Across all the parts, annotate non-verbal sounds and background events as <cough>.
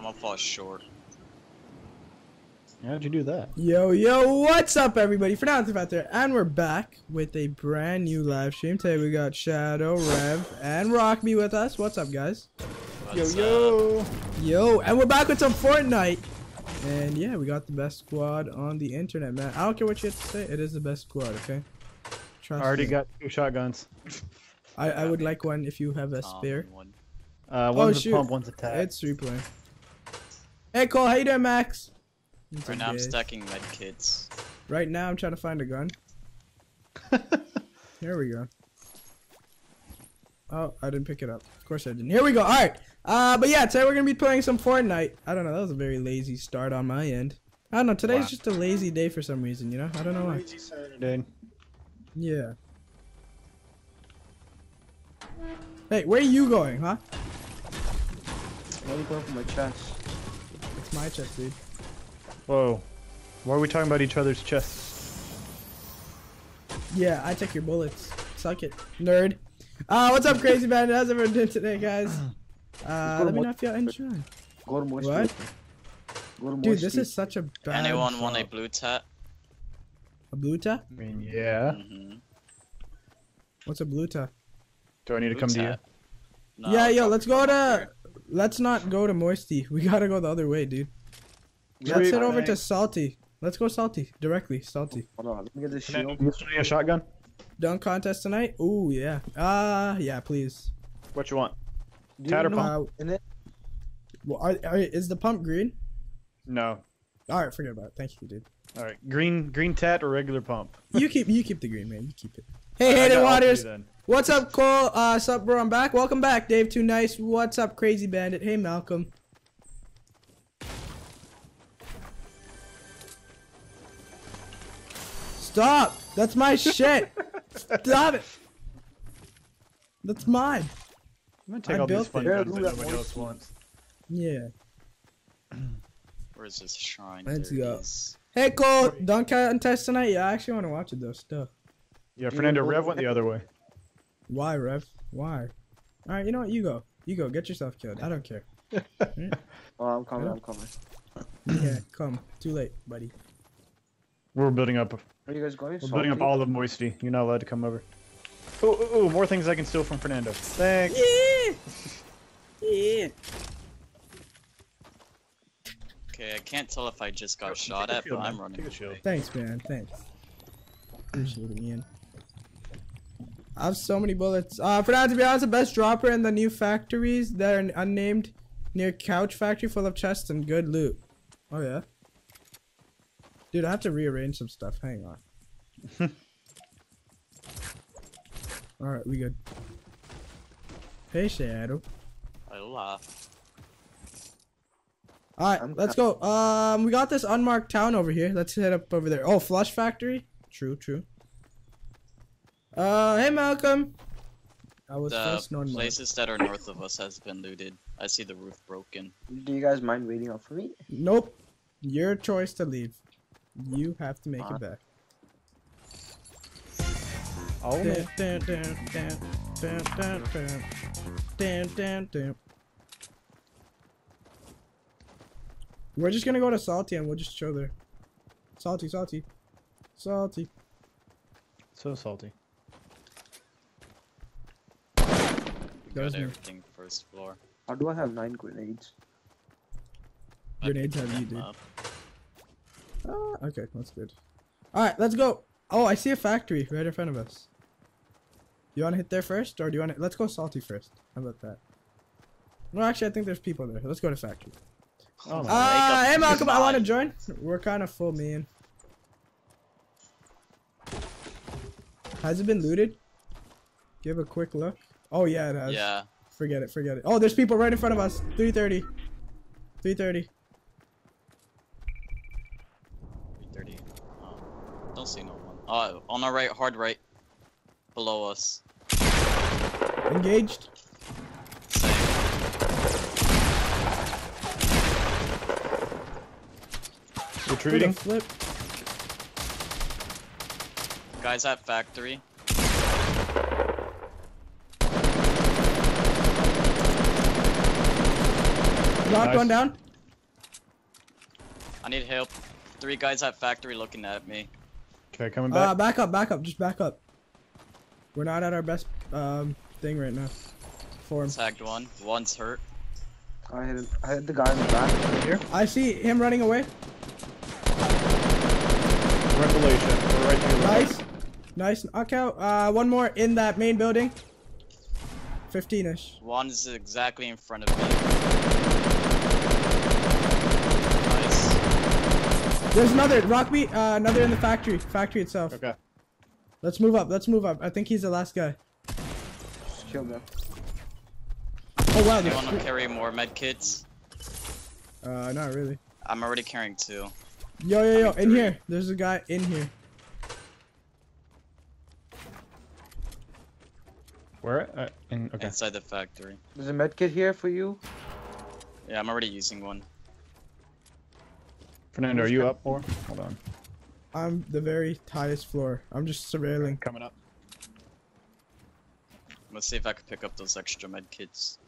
I'm gonna fall short. How'd you do that? Yo, yo, what's up, everybody? For now, it's out there, and we're back with a brand new live stream. Today we got Shadow, Rev, and Rock Me with us. What's up, guys? What's yo, up? yo. Yo, and we're back with some Fortnite. And yeah, we got the best squad on the internet, man. I don't care what you have to say. It is the best squad, okay? I already me. got two shotguns. I, I would like one if you have a Um, spare. one. Uh, one's a shoot. pump, one's a tag. It's replay. Hey, Cole, how you doing, Max? What's Right now I'm guys? stacking med kits. Right now, I'm trying to find a gun. <laughs> Here we go. Oh, I didn't pick it up. Of course I didn't. Here we go. All right. Uh, but yeah, today we're gonna be playing some Fortnite. I don't know. That was a very lazy start on my end. I don't know. Today's Wow. just a lazy day for some reason. You know. I don't know why. Lazy Saturday. Yeah. Hey, where are you going, huh? Why are you going for my chest? It's my chest, dude. Whoa. Why are we talking about each other's chests? Yeah, I take your bullets. Suck it, nerd. Uh, what's up, crazy man? How's everyone doing today, guys? Uh, let me know if y'all enjoy. Go to What? Go to Dude, this is such a bad. Anyone want a drop. blue tat? a bluta? I mean, yeah. Mm-hmm. What's a bluta? Do I need to Blue come to you? No, yeah, I'll yo, let's go from to. here. Let's not go to Moisty. <laughs> We gotta go the other way, dude. Yeah, Let's Sweet. head over to Salty. Let's go Salty directly. Salty. Hold on, let me get this shield. You want me a shotgun? Dunk contest tonight. Ooh yeah. Uh yeah, please. What you want? Do you know pump? Uh, in it? well, are, are, is the pump green? No. All right, forget about it. Thank you, dude. All right. Green, green tat or regular pump? You keep you keep the green, man. You keep it. Hey, I Hayden got all Waters. Then. What's up, Cole? Uh, sup, bro? I'm back. Welcome back, Dave. Too nice. What's up, Crazy Bandit? Hey, Malcolm. Stop! That's my shit. Stop it. That's mine. I'm gonna take I all these built fun it. guns that Yeah, nobody else wants. Yeah. <clears throat> Where's this shrine? Let's There it go. is. Hey, Cole. Dunk contest tonight. Yeah, I actually want to watch it though. Still. Yeah, Fernando, Rev went the other way. Why, Rev? Why? All right. You know what? You go. You go. Get yourself killed. I don't care. <laughs> Oh, I'm coming, I'm coming. Yeah. Come. Too late, buddy. We're building up. Are you guys going? We're building up all of Moisty. You're not allowed to come over. Ooh, ooh, ooh, more things I can steal from Fernando. Thanks. Yeah. Yeah. Okay, I can't tell if I just got Take shot at, but. I'm running. Take. Thanks, man. Thanks. Appreciate it, Ian. I have so many bullets. Uh, for now, to be honest, the best dropper in the new factories that are unnamed near Couch Factory full of chests and good loot. Oh, yeah? Dude, I have to rearrange some stuff. Hang on. <laughs> Alright, we good. Hey, Shadow. I laugh. Alright, let's go. Um, we got this unmarked town over here. Let's head up over there. Oh, Flush Factory? True, true. Uh, hey, Malcolm. I was first The known places that are north of us has been looted. I see the roof broken. Do you guys mind waiting up for me? Nope. Your choice to leave. You have to make Uh, it back. Oh, Dun, dun, dun, dun, dun, dun, dun. Dun, dun, dun. We're just gonna go to Salty and we'll just chill there. Salty, salty. Salty. So salty. That was Got me. everything first floor. How do I have nine grenades? I Grenades have you, them dude. up. Ah, okay, that's good. Alright, let's go. Oh, I see a factory right in front of us. You wanna hit there first? Or do you wanna let's go salty first. How about that? No, actually I think there's people there. Let's go to factory. Oh, my Uh Make hey Malcolm, I wanna join. We're kinda full, man. Has it been looted? Give a quick look. Oh yeah it has. Yeah. Forget it, forget it. Oh there's people right in front of us. 330. 330. 330. Oh, um, don't see no one. Oh, on our right, hard right. Below us. Engaged. Same. Retreating. Flip. Guys at factory. Knock Nice. one down. I need help. Three guys at factory looking at me. Okay, coming Uh, back. back up, back up, just back up. We're not at our best um thing right now. Form. Tagged one. One's hurt. I hit, I hit the guy in the back. here. I see him running away. Revelation. We're right here. Nice, nice knockout. Uh, one more in that main building. 15ish. One's exactly in front of me. Nice. There's another Rockbeat. Uh, another in the factory. Factory itself. Okay. Let's move up. Let's move up. I think he's the last guy. Just kill them. Oh wow. You want to carry more med kits? Uh, not really. I'm already carrying two. Yo, yo, yo! In three. here. There's a guy in here. Where? Uh, in, okay. Inside the factory. There's a med kit here for you. Yeah, I'm already using one. Fernando, are you up or? Hold on. I'm the very highest floor. I'm just surveilling. Coming up. Let's see if I can pick up those extra med kits.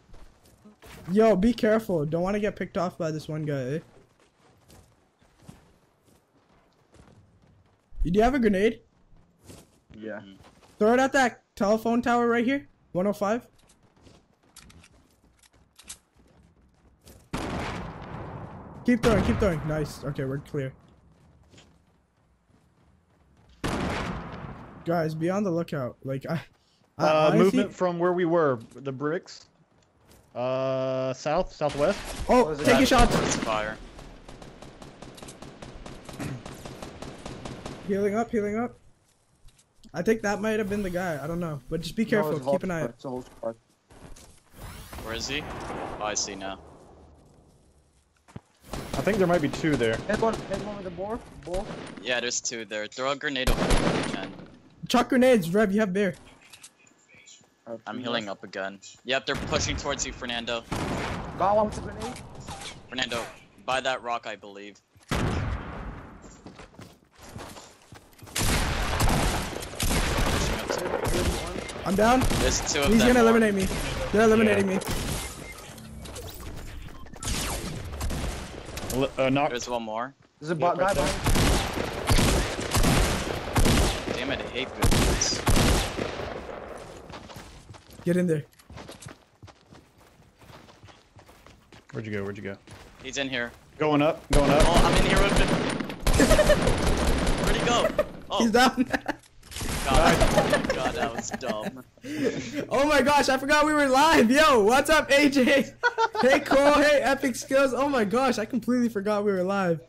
Yo, be careful. Don't want to get picked off by this one guy, eh? Do you have a grenade? Yeah. Mhm. Throw it at that telephone tower right here. 105. Keep throwing, keep throwing. Nice. Okay, we're clear. Guys, be on the lookout. Like I, I Uh, honestly- movement from where we were. The bricks. Uh, south, southwest. Oh, take a shot. It's fire. <clears throat> Healing up, healing up. I think that might have been the guy. I don't know, but just be careful. it's a whole Keep an eye out. It's a whole squad. Where is he? Oh, I see now. I think there might be two there. Hit one, hit one with the boar. Boar. Yeah, there's two there. Throw a grenade over here if you can. Chuck grenades, Rev. You have bear. I'm healing left. up again. Yep, they're pushing towards you, Fernando. Got one with the grenade. Fernando, by that rock, I believe. Pushing up to- I'm down. There's two of He's them. gonna eliminate me. They're eliminating me. Uh, knock. There's one more. There's a Yeah, bot guy right there. behind. Damn it, I hate buildings. Get in there. Where'd you go? Where'd you go? He's in here. Going up. Going up. Oh, I'm in here with him. Where'd he go? Oh, He's down. God. God, that was dumb. <laughs> oh my gosh, I forgot we were live. Yo, what's up, AJ? Hey, Cole. Hey, Epic Skills. Oh my gosh, I completely forgot we were live.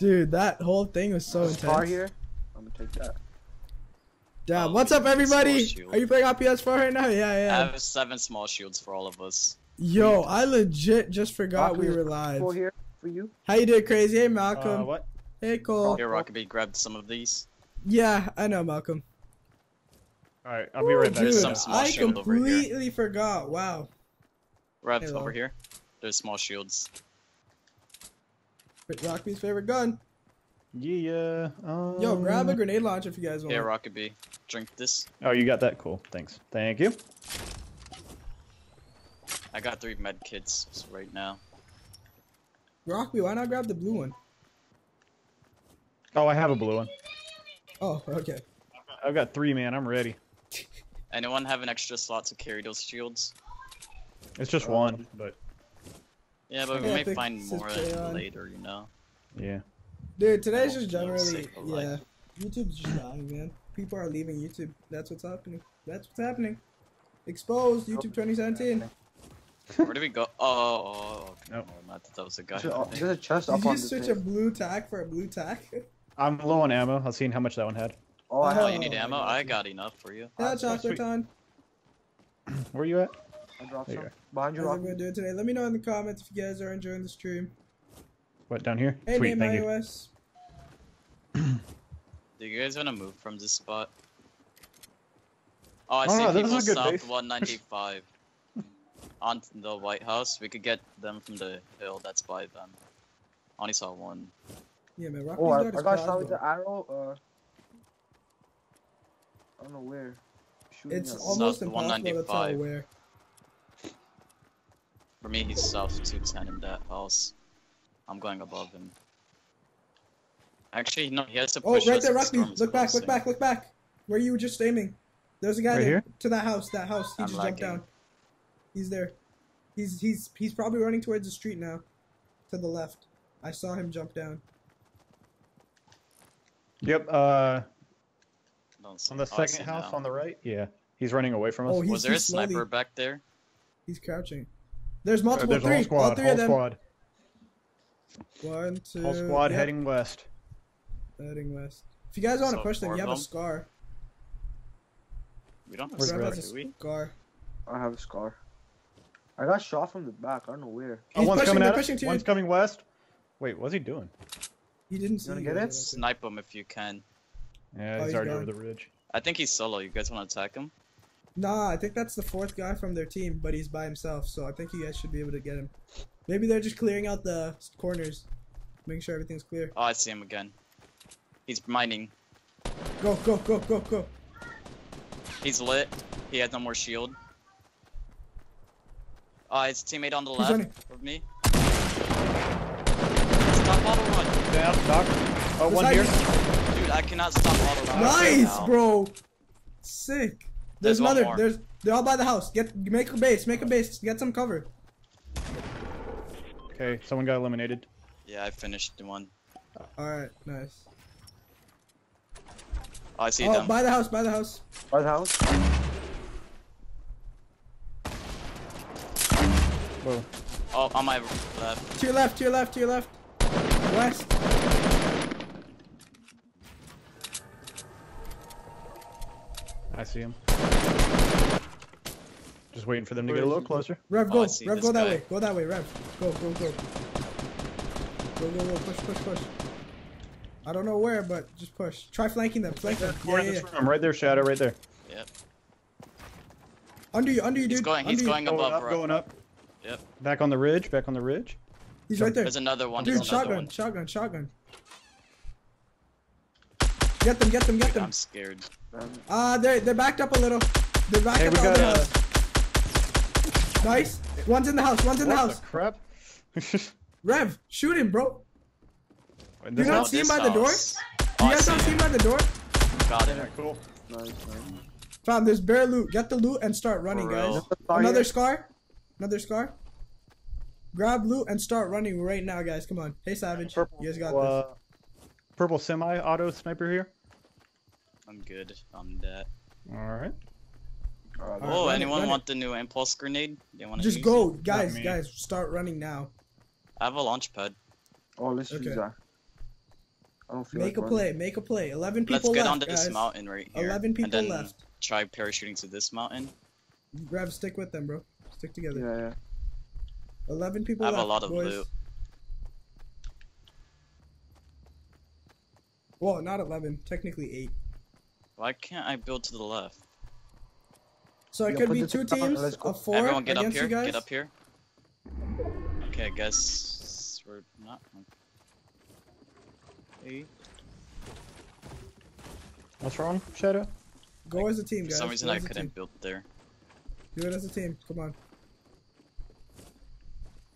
Dude, that whole thing was so There's a car intense. here. I'm gonna take that. Damn. Oh, What's up, everybody? Are you playing on PS4 right now? Yeah, yeah. I have seven small shields for all of us. Yo, I legit just forgot Rocky, we were live. Four here for you. How you doing, Crazy? Hey, Uh, Malcolm. what? hey, Cole. Here, Rockaby, grabbed some of these. Yeah, I know, Malcolm. All right, I'll be right back. Dude, some small I over here. completely forgot. Wow. Rev, Hello. over here. There's small shields. Wait, Rocky's favorite gun. Yeah. Um... Yo, grab a grenade launcher if you guys want. Here, Rockaby, drink this. Oh, you got that? Cool. Thanks. Thank you. I got three med kits right now. Rockby, why not grab the blue one? Oh, I have a blue one. Oh, okay. I've got three, man. I'm ready. Anyone have an extra slot to carry those shields? It's just Um, one, but Yeah, but we Yeah, may find more later, you know. yeah. Dude, today's Oh, just generally, sake life. yeah. YouTube's just dying, man. People are leaving YouTube. That's what's happening. That's what's happening. Exposed, YouTube 2017. Where do we go? Oh, oh, oh, okay. Nope. Oh, I thought that was a guy. There's a, there's a chest Did up you on this switch thing. a blue tack for a blue tack? I'm low on ammo. I've seen how much that one had. Oh, I Oh, Oh, you need ammo? I got enough for you. yeah, that's chocolate sweet. time. Where you at? I dropped There you some. Behind you, How's Rocky. everyone doing today? Let me know in the comments if you guys are enjoying the stream. What down here? Hey, Sweet. name Thank you. Do you guys want to move from this spot? Oh, I Oh, see no, people is a good south 195 <laughs> on the White House. We could get them from the hill that's by them. I only saw one. Yeah, man. Rocky's Oh, I, got I got shot with the arrow. Uh, I don't know where. Shooting It's us. almost South impossible to tell where. For me, he's south 210 in that house. I'm going above him. Actually, no, he has to push Oh, right there, if the Rockby. Look back, look back, look back. Where you were just aiming. There's a guy Right there. here? To that house, that house. He I'm just jumped down. He's there. He's he's he's probably running towards the street now. To the left. I saw him jump down. Yep. Uh, Don't see- on the oh, second see house now. on the right. Yeah, he's running away from us. Oh, he's- Was there a he's slowly- sniper back there? He's crouching. There's Uh, multiple There's a three. whole squad. All three whole of them. squad. One, two. Whole squad yep, heading west. heading west. If you guys want to So push them, you of have a scar. We don't have Where's Grab sniper, Red? a do we? scar. I have a scar. I got shot from the back. I don't know where. Oh, He's one's pushing, coming they're at us. pushing. One's coming west. Wait, what's he doing? He didn't see you get it? Snipe him if you can. Yeah, Oh, he's he's already gone. over the ridge. I think he's solo. You guys want to attack him? Nah, I think that's the fourth guy from their team, but he's by himself, so I think you guys should be able to get him. Maybe they're just clearing out the corners, making sure everything's clear. Oh, I see him again. He's mining. Go, go, go, go, go. He's lit. He has no more shield. Oh, his teammate on the He's left running. of me. Stop auto run. Down, knock. Oh, one here. Dude, I cannot stop auto run. Nice, now. bro. Sick. There's, There's one another. more. There's. They're all by the house. Get make a base. Make a base. Get some cover. Okay, someone got eliminated. Yeah, I finished the one. All right, nice. Oh, I see Oh, them. by the house. By the house. By the house. Whoa. Oh, on my left. To your left. To your left. To your left. West. I see him. Just waiting for them to get a little closer. Rev, Oh, go. I see Rev, go that guy. way. Go that way. Rev. Go, go, go. Go, go, go. Push, push, push. I don't know where, but just push. Try flanking them. Flank them. Yeah, yeah, yeah. this room, right there, Shadow, right there. Yep. Under you, under you, dude. He's going. He's you. going Going above. up, Ro- going up. Yep. Back on the ridge, back on the ridge. He's right there. There's another one. Dude, There's another shotgun, one. shotgun, shotgun. Get them, get them, get them. I'm scared. Ah, uh, they're they're backed up a little. They're backed Hey, up we the got other a- house. Nice. One's in the house. One's in the What house. crap? <laughs> Rev, shoot him, bro. In You this not see him this by the door? house. You guys see don't see him him. by the door? Got Yeah, it. cool. nice, nice. Fam, there's bare loot. Get the loot and start running, For guys. Another scar. Another scar. Grab loot and start running right now, guys. Come on. Hey, Savage. Purple, You guys got uh, purple semi-auto sniper here. I'm good I'm dead. All right. Uh, oh, run anyone run want the new impulse grenade? They want this. to Just go, guys. Guys, start running now. I have a launch pad. oh, let's Okay. use that. I don't feel Make a like play. Make a play. Eleven people left. Let's get left, onto guys. this mountain right here. 11 people and then left. Try parachuting to this mountain. Rev, stick with them, bro. Stick together. Yeah, yeah. Eleven people I have a lot of boys. loot. Well, not eleven. Technically eight. Why can't I build to the left? So it Yeah, could be two teams let's of four Everyone get up against here. you guys. Get up here. Okay, I guess we're not. Hey. What's wrong, Shadow? Go as a team, guys. For guys. some reason Go I couldn't team. build there. Do it as a team. Come on.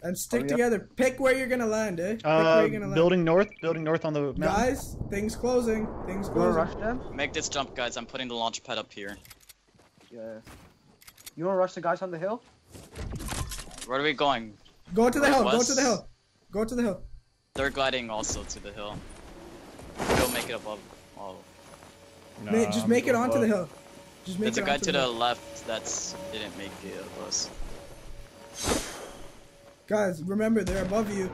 And stick yeah. together. Pick where you're gonna land, eh? Pick where Uh, you're gonna land. building north, building north on the mountain. Guys, things closing. Things You wanna closing. rush them? Make this jump, guys. I'm putting the launch pad up here. Yeah. Yeah. You wanna rush the guys on the hill? Where are we going? Go to the hill. Go to the hill. Go to the hill. They're gliding also to the hill. Go make it above. Oh, Ma- Nah, just I'm make it going onto up. the hill. Just make there's a guy to the hill. left that's didn't make it of us. Guys, remember they're above you.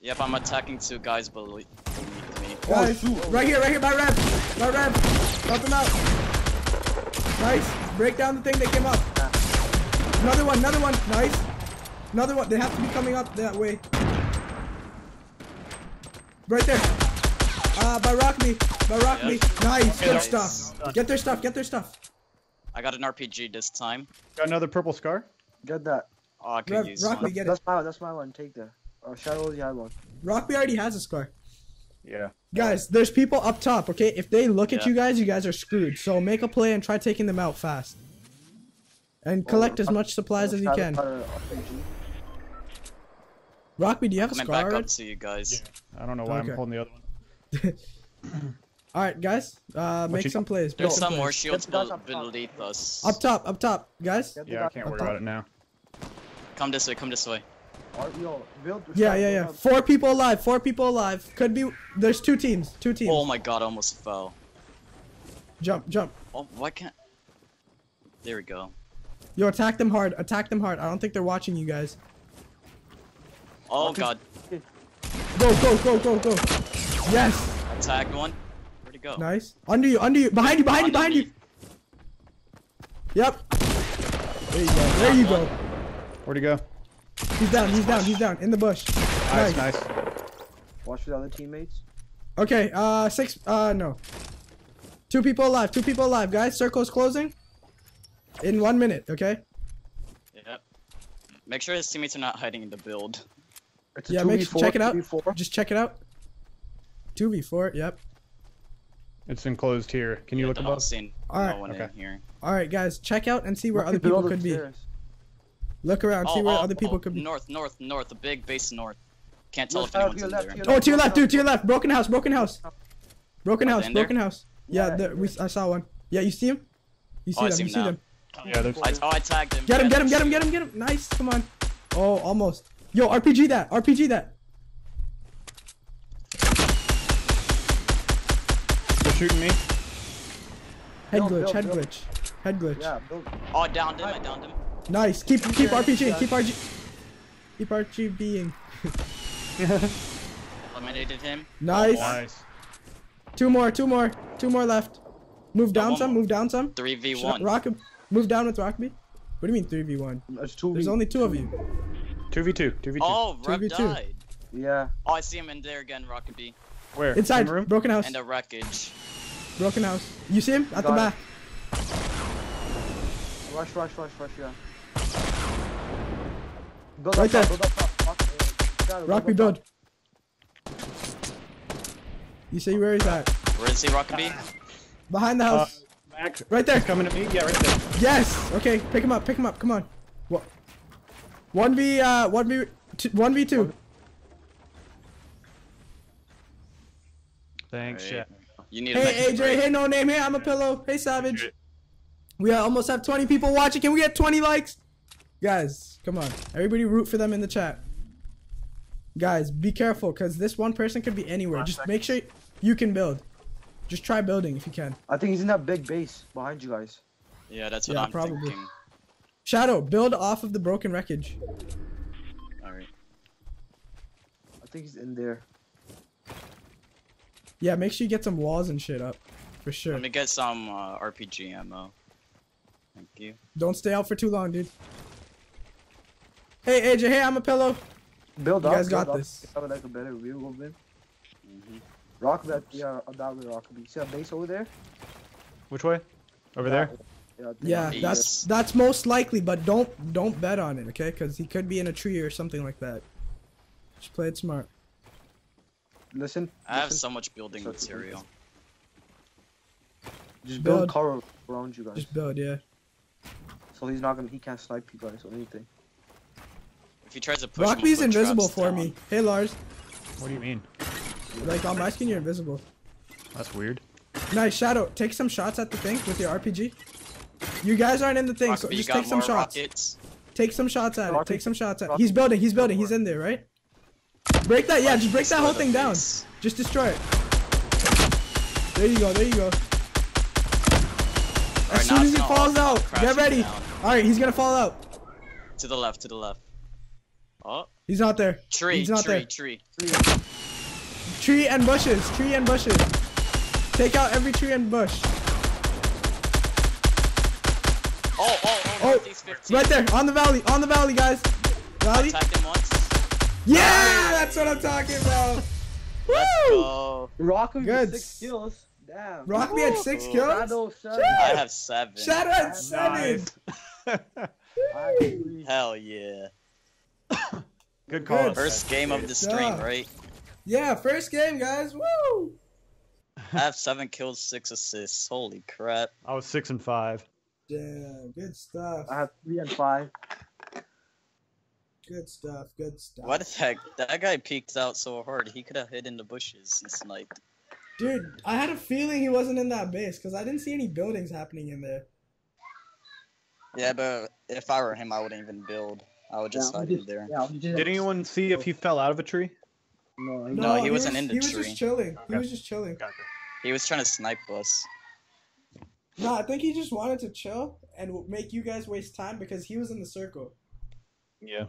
Yep, I'm attacking two guys below- beneath me. Guys, Oh, right here, right here, by Rev. By Rev. Help them out. Nice. Break down the thing that came up. Another one, another one. Nice. Another one. They have to be coming up that way. Right there. Uh, by Rock Me. By Rock Me. Nice. Okay, Good nice. stuff. Get their stuff. Get their stuff. I got an RPG this time. Got another purple scar. Get that. Oh, I could Rev, use rock one. me. Get it. that's my one. That's my one. Take that. Oh, Shadow the other one. Rock Me already has a scar. Yeah. Guys, there's people up top, okay? If they look at you guys, you guys are screwed. So make a play and try taking them out fast. And collect as much supplies as you can. got. Rockby, do you have a Coming scar? back up already? to you guys. I don't know why Okay. I'm holding the other one. <laughs> All right, guys. Uh, make some plays. Make There's some some more plays. shields Get the guys be- up top. beneath us. Up top, up top, guys. Yeah, I can't worry about it now. Come this way, come this way. Or, yo, build. Yeah, yeah, yeah. Four people alive. Four people alive. Could be. There's two teams. Two teams. Oh my god, I almost fell. Jump, jump. Oh, why can't... There we go. Yo, attack them hard. Attack them hard. I don't think they're watching you guys. Oh Okay. god, Go, go, go, go, go. Yes. Attack one. Where'd he go? Nice. Under you, under you. Behind you, behind you, behind you. Yep. There you go. There you go. Where'd he go? He's down. He's down. He's down. In the bush. Nice, Nice. nice. Watch for the other teammates. Okay. Uh, six. Uh, no. Two people alive. Two people alive, guys. Circle's closing. In one minute. Okay. Yep. Make sure his teammates are not hiding in the build. It's a Yeah, 2v4, make sure- check it out. 2v4. Just check it out. Two v four. Yep. It's enclosed here. Can you Yeah, look don't above? see Alright, no one okay. in here. All right, guys. Check out and see where Look other people could be. upstairs. Look around. See Oh, where oh, other people oh, could be. North, north, north, the big base north. Can't tell Yo, if anyone's to in your left, there. to your Oh, to your left, dude. To your left. Broken house. Broken house. Oh. Broken house. Broken house. Yeah, Yeah, the, we, I saw one. Yeah, you see him? You oh, see Oh, I them. see You him see now. them. Yeah, there's. I, oh, I tagged him. Get him. Get him. Get him. Get him. Get him. Nice. Come on. Oh, almost. Yo, RPG that. RPG that. They're shooting me. Head glitch. build, Head build. glitch. Head glitch. Yeah, build. Oh, I downed him, I downed him. Nice. Keep keep Yeah, RPG. Keep RG. Keep RG being. <laughs> Eliminated him. Nice. Nice. Two more. Two more. Two more left. Move down one some. more. Move down some. 3v1. Rock. Move down with Rockby. What do you mean three v one? It's 2v. There's only two of you. 2v2. 2v2. Oh, Rev 2v2. died. Yeah. Oh, I see him in there again, Rockabee. Where? Inside. In room? Broken house. And the wreckage. Broken house. You see him at the Got back. Rush, rush, rush, rush, yeah. Build Right there. build up. Rock, uh, me up build. You see where he's at? Where is he, Rockabee? Behind the Uh, house. Max, right there. coming at me. Yeah, right there. Yes. Okay. Pick him up. Pick him up. Come on. What? One v. Uh. One v. two- One v two. Thanks, Alright. You need Hey medic, AJ. right? Hey no name. Hey I'm a pillow. Hey Savage. We uh, almost have 20 people watching. Can we get 20 likes? Guys, come on. Everybody root for them in the chat. Guys, be careful because this one person could be anywhere. Just make sure you can build. Just try building if you can. I think he's in that big base behind you guys. Yeah, that's what Yeah, I'm probably. thinking. Shadow, build off of the broken wreckage. Alright. I think he's in there. Yeah, make sure you get some walls and shit up. For sure. Let me get some uh, RPG ammo. Thank you. Don't stay out for too long, dude. Hey AJ, hey I'm a pillow. Build You up. guys got build up. this. Have like a better view of it. hmm Rock that, yeah, that way Rockabee. See that base over there? Which way? Over there? Yeah, Yeah, Yes. that's that's most likely, but don't don't bet on it, okay? Because he could be in a tree or something like that. Just play it smart. Listen. I have so much building So- material. Just build build. cover around you guys. Just build, yeah. So he's not gonna, he can't snipe you guys or anything. If he tries to push, we'll Rockby's put invisible for down. me. Hey Lars, What do you mean? like on my screen you're invisible. That's weird. Nice Shadow. Take some shots at the thing with your RPG. You guys aren't in the thing, so just take some shots. rockets? Take some shots at it. Take some shots at it. He's building. He's building. He's in there, right? Break that. Yeah, just break that whole thing down. Just destroy it. There you go. There you go. As Alright, soon as he falls out, get ready. All right, he's gonna fall out. To the left, to the left. Oh, He's not there. tree, He's not tree, there. tree. Tree and bushes. Tree and bushes. Take out every tree and bush. Oh, oh, oh, Oh, Right there, on the valley, on the valley, guys. Valley. Attacked him once. Yeah, that's what I'm talking about. <laughs> Let's Woo! go. Rockabee Good. six kills. Damn. Rock me at six Ooh. kills. Shadow seven. I have seven. Shadow at seven. Nice. <laughs> Hell yeah. <coughs> Good call. Good. First game of the stream, job. right? Yeah, first game, guys. Woo! I have seven kills, six assists. Holy crap. I was six and five. Damn, good stuff. I have three and five. Good stuff. Good stuff. What the heck? That guy peeked out so hard. He could have hid in the bushes and sniped. Dude, I had a feeling he wasn't in that base because I didn't see any buildings happening in there. Yeah, but if I were him, I wouldn't even build. I would just Yeah, hide we in just- there. Yeah, we just Did anyone see if he fell out of a tree? No, he No, he wasn't in the tree. he was just chilling. He was just chilling. Gotcha. He was trying to snipe us. No, I think he just wanted to chill and make you guys waste time because he was in the circle. Yeah.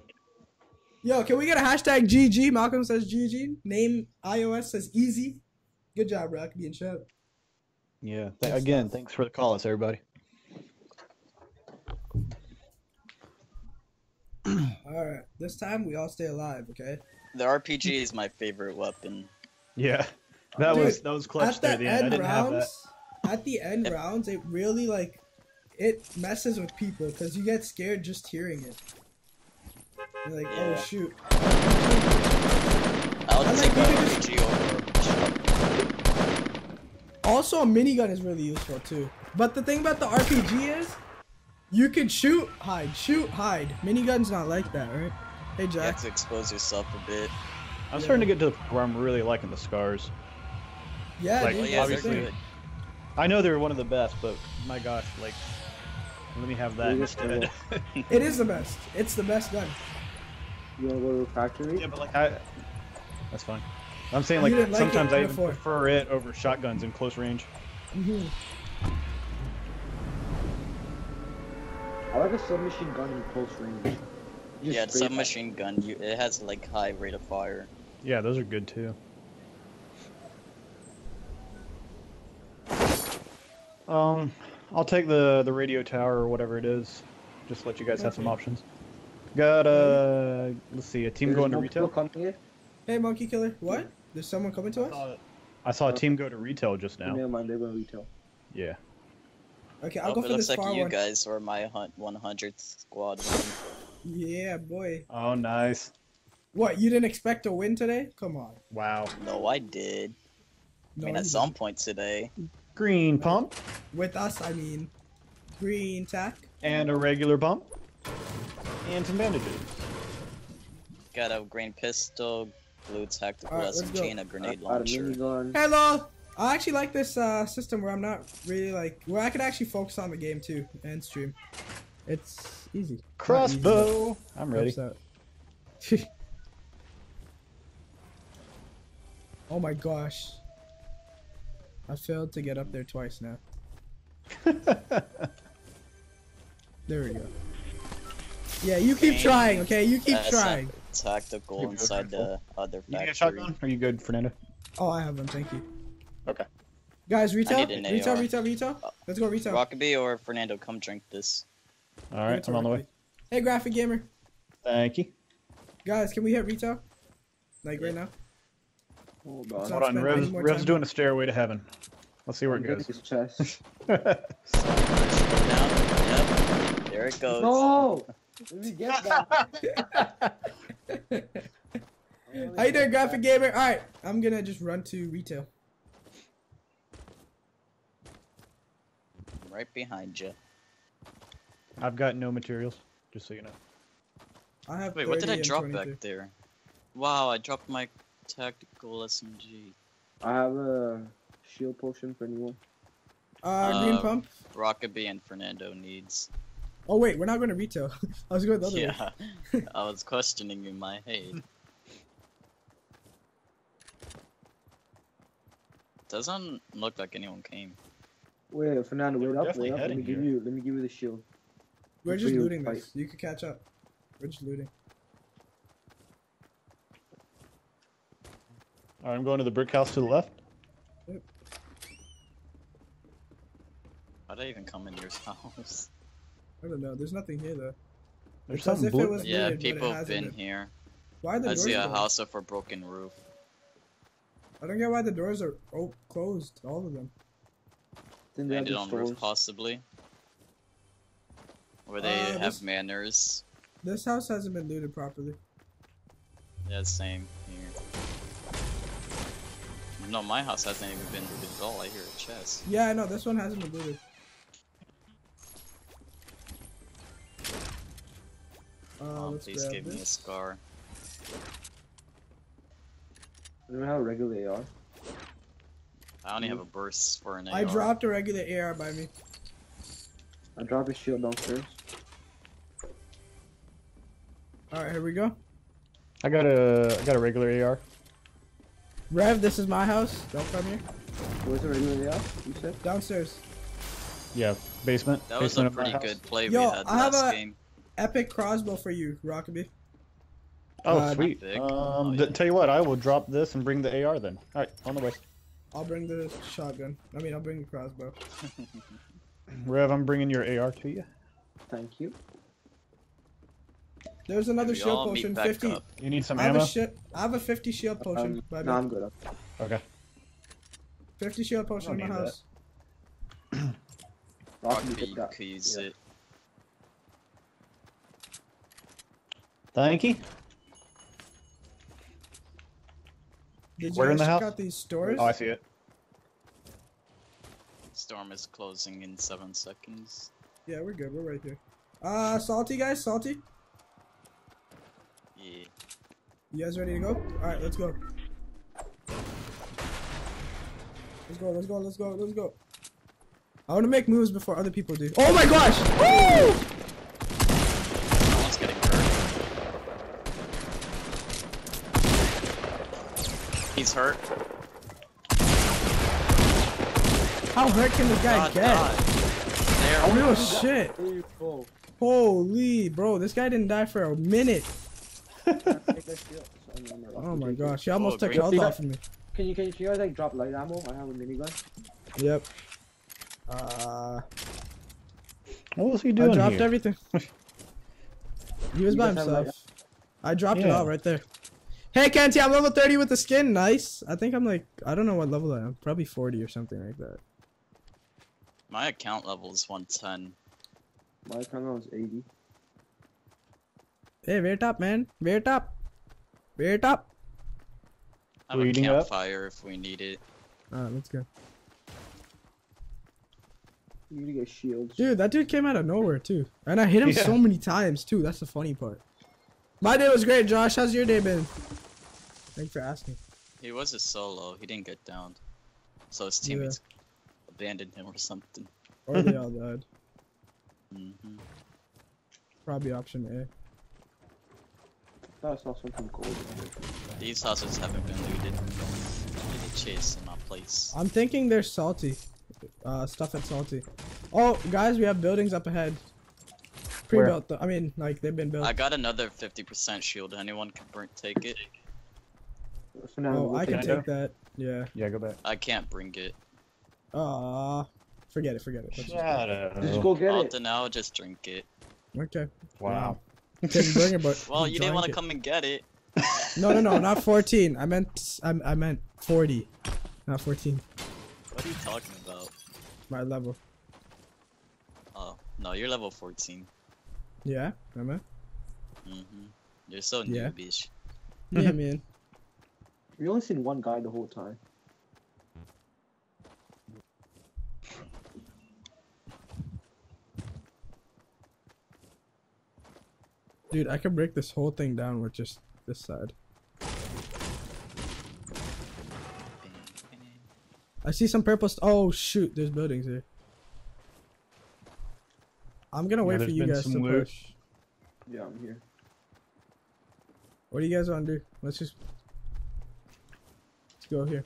Yo, can we get a hashtag GG? Malcolm says GG. Name iOS says easy. Good job, bro. I could be in chat. Yeah. Th- again, thanks for the call, us everybody. All right, this time we all stay alive, okay? The RPG is my favorite weapon. Yeah. That Dude, was that was clutch at there the the end. I end didn't have that. rounds, at the end rounds, it really like it messes with people because you get scared just hearing it. You're like, oh, Yeah. oh shoot. I would I take like the RPG over. Also, a minigun is really useful too. But the thing about the RPG is, you can shoot, hide, shoot, hide. Minigun's not like that, right? Hey You have Jack. to expose yourself a bit. I'm starting to get to the point where I'm really liking the scars. Yeah, Like, dude, Well, yeah, that's the they're obviously- good. I know they're one of the best, but my gosh, like, let me have that Yeah, instead. <laughs> It is the best. It's the best gun. You wanna go to the factory? yeah, but like I, that's fine. I'm saying like you didn't like it sometimes I even prefer it over shotguns in close range. hmm I like a submachine gun in close range. Just Yeah, the spray that. submachine gun. You, it has like high rate of fire. Yeah, those are good too. Um, I'll take the the radio tower or whatever it is. Just let you guys have some options. Got uh, let's see, a team There's going to retail. Hey, Monkey Killer. What? There's someone coming to us? I saw a team go to retail just now. Never mind, they're retail. Yeah. Okay, I'll Oh, go it for looks this like far you guys were my hunt 100th squad. Yeah, boy. Oh, nice. What? You didn't expect a win today? Come on. Wow. No, I did. No, I mean, you at some point today. Green pump. With us, I mean, green tack. and a regular pump and some bandages. Got a green pistol, blue tactical Alright, let's go. SMG, and a grenade I got a launcher. minigun. Hello. I actually like this uh, system where I'm not really like where I could actually focus on the game too and stream. It's easy. Not easy, Crossbow. I'm but ready. <laughs> oh my gosh. I failed to get up there twice now. <laughs> There we go. Yeah, you keep Okay. trying, okay? You keep That's trying. tactical inside the other factory. You get a shotgun? Are you good, Fernando? Oh, I have them. Thank you. Okay. Guys, retail, retail, retail, retail. Let's go retail. Rockaby or Fernando, come drink this. All Give it right, to I'm on the way. Hey, graphic gamer. Thank you. Guys, can we hit retail? Like right now? Hold What's on. up? Hold on, Rev's, Rev's doing a stairway to heaven. Let's see where it I'm getting goes. his chest. <laughs> Down. Yep. There it goes. No! Let me get that. <laughs> <laughs> How you doing, graphic gamer? All right, I'm gonna just run to retail. Right behind you. I've got no materials, just so you know. I have. Wait, what did I drop 23. back there? Wow, I dropped my tactical SMG. I have a shield potion for anyone. Uh, green Uh, pump. Rockaby and Fernando needs. Oh wait, we're not going to retail. <laughs> I was going the other way. Yeah, I was questioning in my head. <laughs> Doesn't look like anyone came. Wait, Fernando, wait up, definitely wait up. Let me heading give you. Let me give you the shield. We're Good just for you, looting fight. this. You can catch up. We're just looting. All right, I'm going to the brick house to the left. How'd I even come in your <laughs> house? I don't know. There's nothing here though. There's It's as something blue. Yeah, looted, people have been been. here. Why the I doors see a closed? house with a broken roof. I don't get why the doors are oh, closed. All of them. Then they have Landed on stores. roof, possibly. Where they Uh, have this- manners. This house hasn't been looted properly. Yeah, same here. No, my house hasn't even been looted at all. I hear a chest. Yeah, I know. This one hasn't been looted. Uh, let's please grab give me a this. scar. Anyone know how regular AR? I only have a burst for an AR. I dropped a regular AR by me. I dropped a shield downstairs. Alright, here we go. I got a I got a regular AR. Rev, this is my house. Don't come here. Where's the regular AR? You said? Downstairs. Yeah, basement. That was basement a of my pretty house. good play Yo, we had I have last a- game. Epic crossbow for you, Rockaby. Oh, Uh, sweet. Um, Oh, yeah. tell you what, I will drop this and bring the AR then. All right, on the way. I'll bring the shotgun. I mean, I'll bring the crossbow. <laughs> Rev, I'm bringing your AR to you. Thank you. There's another We shield potion. 50. up. You need some I have ammo? a shit. I have a 50 shield potion Um, by no, me. I'm good. Okay. 50 shield potion in don't my house. Rocky, Rugby, you that. could use Yeah. it. Thank you. Did you Where in the check house? out these stores? Oh, I see it. Storm is closing in seven seconds. Yeah, we're good. We're right here. Uh, salty guys, salty. Yeah. You guys ready to go? All right, let's go. Let's go. Let's go. Let's go. Let's go. I want to make moves before other people do. Oh my gosh! Woo! Someone's getting hurt. He's hurt. How hurt can this guy God, get? God. There. Real shit. Oh, Holy, bro, this guy didn't die for a minute. take that shield. So, no, no, Oh my gosh, he almost Oh, took great. health off of me. Can you can you, can you guys like drop light ammo? I have a minigun. Yep. Uh, What was he doing I doing dropped here? everything. <laughs> He was by guys have, like, himself. I dropped it all right there. Hey, Kenty, I'm level 30 with the skin. Nice. I think I'm like, I don't know what level I am. Probably 40 or something like that. My account level is 110. My camera is 80. Hey, wait up, man. Wait up. Wait up. I have a Reading up. campfire if we need it. Alright, let's go. You need to get shields. Dude, that dude came out of nowhere, too. And I hit him <laughs> Yeah. so many times, too. That's the funny part. My day was great, Josh. How's your day been? Thanks for asking. He was a solo. He didn't get downed. So his teammates abandoned him or something. <laughs> Or they <laughs> all died. hmm Probably option A. I saw something cool. These houses haven't been looted. Need to chase in my place. I'm thinking they're salty. Uh, stuff at salty. Oh, guys, we have buildings up ahead. Pre-built. I mean, like they've been built. I got another 50% shield. Anyone can bring, take it? So now oh, I can take it. take that. Yeah. Yeah, go back. I can't bring it. Ah, forget it. Forget it. Let's just go. Shut up. Just go get it. Alton, now just drink it. Okay. Wow. Can bring it, but <laughs> Well, you didn't want to come and get it. it. <laughs> No, no, no, not 14. I meant, I, I meant 40, not 14. What are you talking about? My level. Oh, no, you're level 14. Yeah, I meant. hmm You're so Yeah. noobish. Yeah, man. We only seen one guy the whole time. Dude, I could break this whole thing down with just this side. I see some purple. St- oh shoot, there's buildings here. I'm gonna Yeah, wait for you been guys to loot. push. Yeah, I'm here. What do you guys want to do? Let's just let's go here.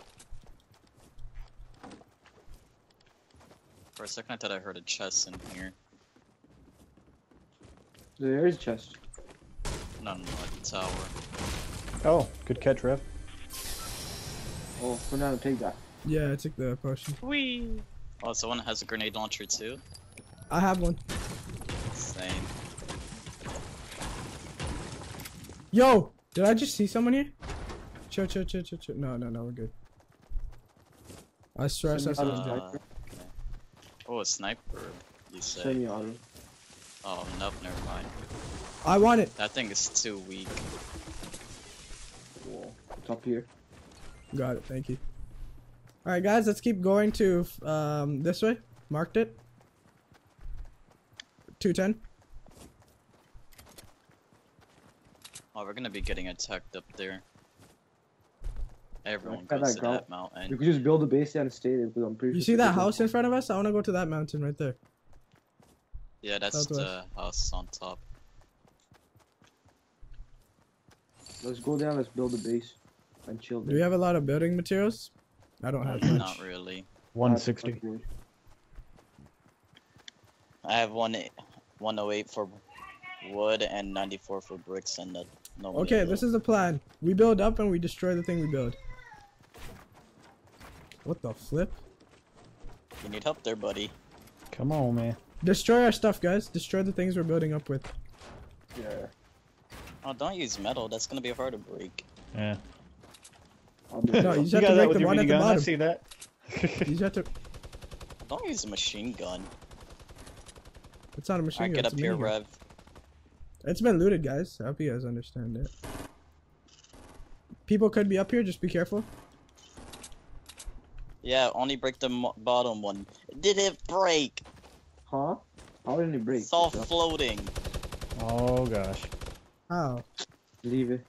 For a second, I thought I heard a chest in here. There is a chest. No, no, no, the tower. Oh, good catch, Rev. Oh, so now take that. Yeah, I took the potion. Whee! Oh, someone has a grenade launcher too? I have one. Same. Yo, did I just see someone here? Chill, chill, chill, chill, chill. No, no, no, we're good. I swear I saw Send me someone. out Uh, okay. Oh, a sniper, you say? Semi-auto. Oh, nope, never mind. I want it. That thing is too weak. Whoa. It's up here. Got it. Thank you. All right, guys, let's keep going to um this way. Marked it. Two ten. Oh, we're gonna be getting attacked up there. Everyone goes that to that You mountain. could just build a base there and stay there because I'm pretty You sure see that people- house in front of us? I want to go to that mountain right there. Yeah, that's the Southwest. house on top. Let's go down. Let's build a base and chill. Do we have a lot of building materials? I don't have much. Not really. 160. I have one 108 for wood and 94 for bricks and the no. Okay, this is the plan. We build up and we destroy the thing we build. What the flip? You need help there, buddy. Come on, man. Destroy our stuff, guys. Destroy the things we're building up with. Yeah. Oh, don't use metal. That's gonna be hard to break. Yeah. I'll No, you just have to got break the your one at the minigun. I bottom. see that. You just have to. Don't use a machine gun. It's not a machine Alright, gun. get it's up a here. Rev. It's been looted, guys. I hope you guys understand it. People could be up here. Just be careful. Yeah, only break the mo- bottom one. Did it break? Huh? How didn't it break? It's all Just floating. oh gosh. Ow. Leave it.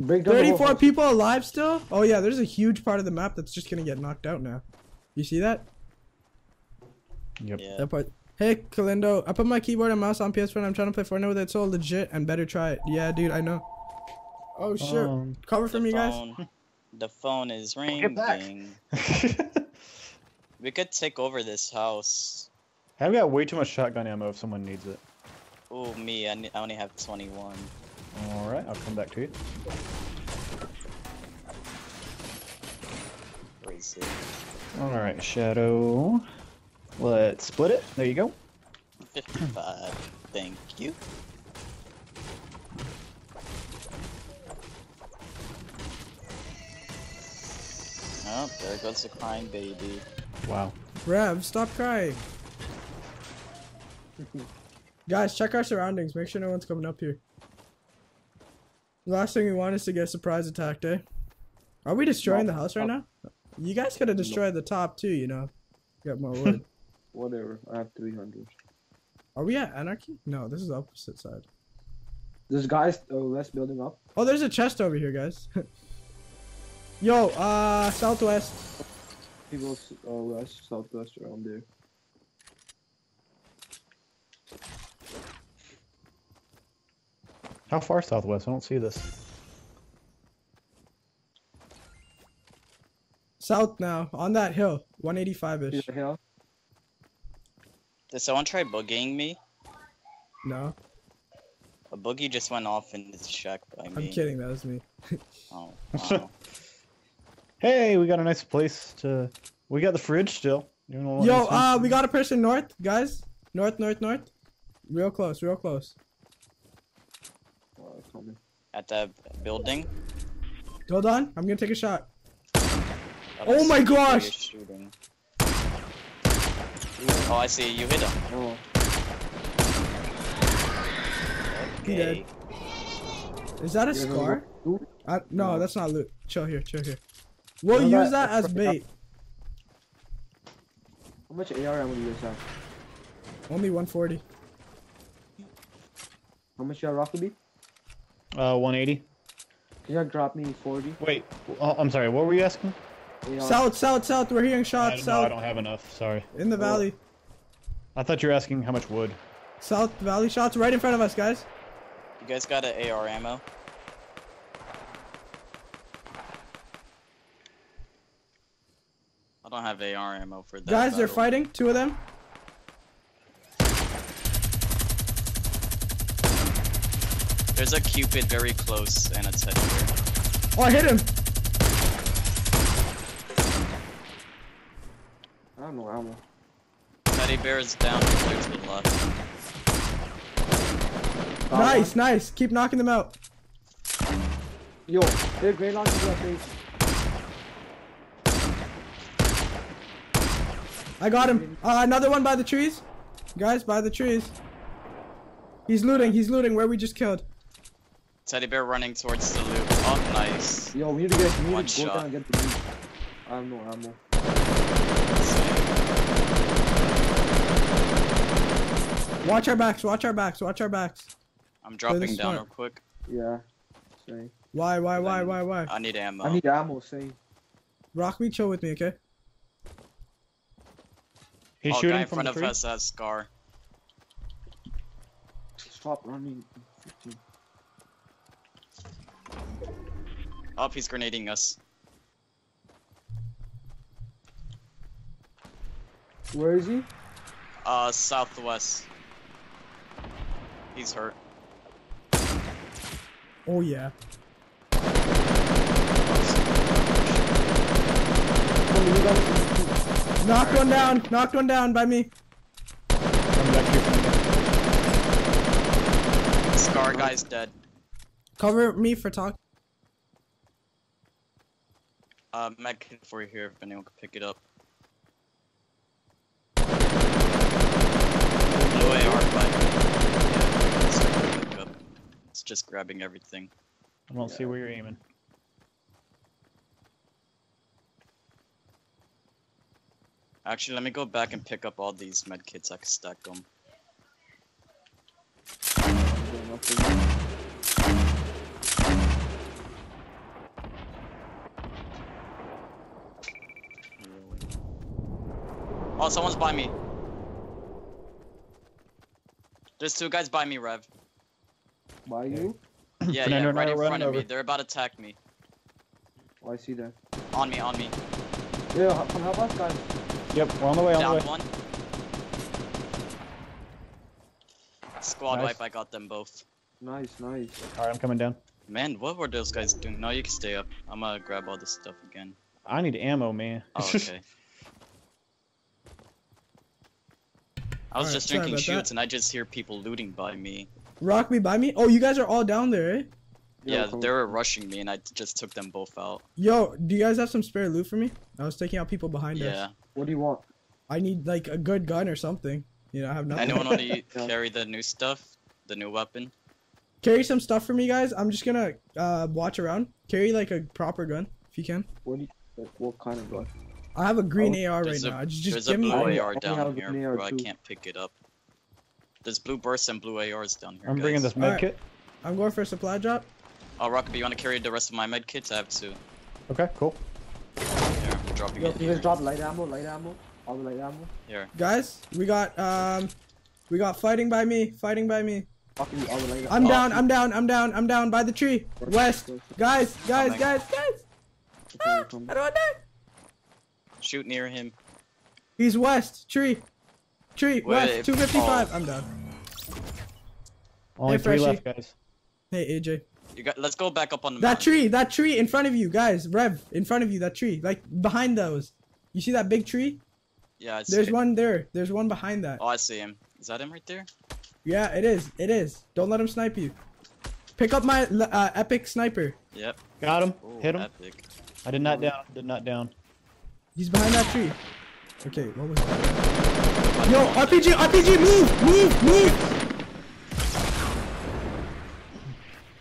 Break down the 34 people alive still? Oh yeah, there's a huge part of the map that's just gonna get knocked out now. You see that? Yep. Yeah. That part. Hey, Kalindo, I put my keyboard and mouse on PS4 and I'm trying to play Fortnite with it. It's so legit and better try it. Yeah, dude, I know. Oh shit. Um, Cover for the me, guys. Phone, the phone is Get back. ringing. We could take over this house. I've got way too much shotgun ammo if someone needs it. Oh, me. I, ne- I only have 21. All right, I'll come back to you. Where is it? All right, Shadow. Let's split it. There you go. 55. Thank you. There goes the crying baby. Wow. Rev, stop crying. <laughs> Guys, check our surroundings. Make sure no one's coming up here. The last thing we want is to get surprise attacked, eh? Are we destroying the house right now? You guys could have destroyed the top too, you know. Get more wood. <laughs> Whatever. I have 300. Are we at anarchy? No, this is the opposite side. This guy's uh, less building up. Oh, there's a chest over here, guys. <laughs> Yo, uh, southwest. People s- uh, west, southwest around there. How far southwest? I don't see this. South now, on that hill, 185-ish. the hell? Did someone try boogieing me? No, A boogie just went off in this shack by me. I'm kidding. That was me. Oh, wow. <laughs> Hey, we got a nice place to. We got the fridge still. You wanna Yo, uh, we got a person north, guys. North, north, north. Real close, real close. At the building. Hold on, I'm gonna take a shot. That Oh my gosh! Shooting. Oh, I see. You hit him. Oh, He dead. Okay. Is that a you gonna scar? I, no, No. that's not loot. Chill here, chill here. We'll What about use that as extra- bait. How much AR ammo do you guys have? Only 140. How much you have, Rockaby? Uh, 180. Can you drop me 40? Wait, oh, I'm sorry. What were you asking? AR? South, south, south. We're hearing I, shots. no, I don't have enough. Sorry. in the Oh. valley. I thought you were asking how much wood. South valley shots right in front of us, guys. You guys got an AR ammo? Don't have AR ammo for that. Guys, they're fighting. Two of them. There's a Cupid very close and a teddy bear. Oh, I hit him. I have no ammo. Teddy bear is down there to the left. Nice, nice. Keep knocking them out. Yo, they're grenade launchers to that base. I got him. Uh, another one by the trees. Guys, by the trees. He's looting. He's looting where we just killed. Teddy bear running towards the loot. Oh, nice. Yo, we need to get, we need One to go shot. down and get the loot. I have no ammo. Watch our backs. Watch our backs. Watch our backs. I'm dropping down smart. real quick. Yeah. Same. Why, why, why, why, why? I need ammo. I need ammo. Same. Rock me, chill with me, okay? He's oh, guy shooting in from front the of tree. us has scar. Stop running. 15. Oh, he's grenading us. Where is he? Uh, southwest. He's hurt. Oh yeah. Oh, you got Knocked one down. Knocked one down by me. Coming back here from the- Scar guy's dead. Cover me for talk. Uh, medkit for you here if anyone could pick it up. Blue AR, but yeah, it's like a pickup. It's just grabbing everything. I don't see where you're aiming. Actually, let me go back and pick up all these medkits. I can stack them. Oh, someone's by me. There's two guys by me, Rev. By you? Yeah, Fernando yeah, right in front running of me. They're about to attack me. Oh, I see that. On me, on me. Yeah, h- come help guys. Yep, we're on the way. On Down the way. one. Squad Nice. wipe, I got them both. Nice, nice. All right, I'm coming down. Man, what were those guys doing? No, you can stay up. I'm gonna grab all this stuff again. I need ammo, man. Oh, <laughs> okay. I was Alright, just drinking about shoots that. and I just hear people looting by me. Rock me by me. Oh, you guys are all down there, eh? Yeah, they were rushing me and I just took them both out. Yo, do you guys have some spare loot for me? I was taking out people behind us. Yeah. us. What do you want? I need like a good gun or something. You know, I have nothing. Anyone want <laughs> to Yeah. carry the new stuff? The new weapon? Carry some stuff for me, guys. I'm just gonna uh, watch around. Carry like a proper gun if you can. What do you, like, what kind of gun? I have a green Oh, AR right a, now. Just, just there's give a me. blue I- AR down a here, green AR but I can't pick it up. There's blue bursts and blue ARs down here. I'm bringing guys. this med Alright. kit. I'm going for a supply drop. Oh, Rockabee, you want to carry the rest of my med kits? I have two. Okay, cool. Here, I'm dropping can you here. just drop light ammo, light ammo? All the light ammo? Here. Guys, we got um, we got fighting by me. Fighting by me. Fucking all the light I'm Oh. down. I'm down. I'm down. I'm down by the tree. West. Guys, guys, Coming. guys, guys. Ah, I don't want to die. Shoot near him. He's west. Tree. Tree. Wait, west. 255. oh. I'm down. Only Hey, three Freshie. left, guys. Hey AJ. You got. Let's go back up on the That mountain. tree. That tree in front of you, guys. Rev in front of you. That tree. Like behind those. You see that big tree? Yeah, it's. There's one there. There's one behind that. Oh, I see him. Is that him right there? Yeah, it is. It is. Don't let him snipe you. Pick up my uh, epic sniper. Yep. Got him. Ooh, Hit him. Epic. I did not down. Did not down. He's behind that tree. Okay, what was that? Yo, RPG, RPG, move, move, move.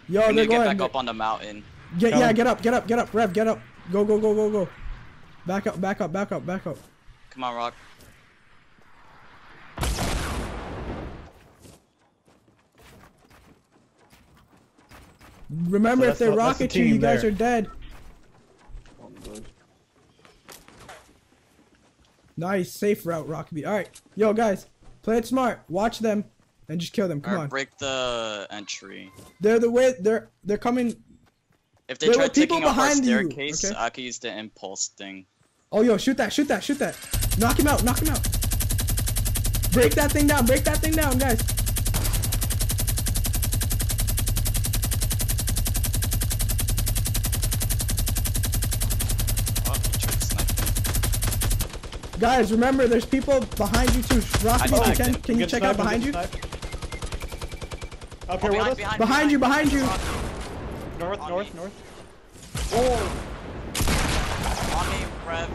Yo, we they're need to get going. back up on the mountain. Get, yeah, get up, get up, get up, Rev, get up. Go, go, go, go, go. Back up, back up, back up, back up. Come on, Rock. Remember, So if they that's the- the rocket you, you team guys are dead. Oh. Nice, safe route, Rockabee. All right, yo, guys, play it smart. Watch them, and just kill them. Come Alright, on. break the entry. They're the way. They're they're coming. If they There try were people taking off our behind you, okay? I could use the impulse thing. Oh, yo, shoot that, shoot that, shoot that. Knock him out, knock him out. Break that thing down, break that thing down, guys. He tried to snipe me. Guys, remember, there's people behind you too. Rocky, I if you sniped can, can you check out behind you? get sniped. Up Oh, here behind, with us. behind, Behind you, behind you. Rock. North, on north, me. north. On me, Rev.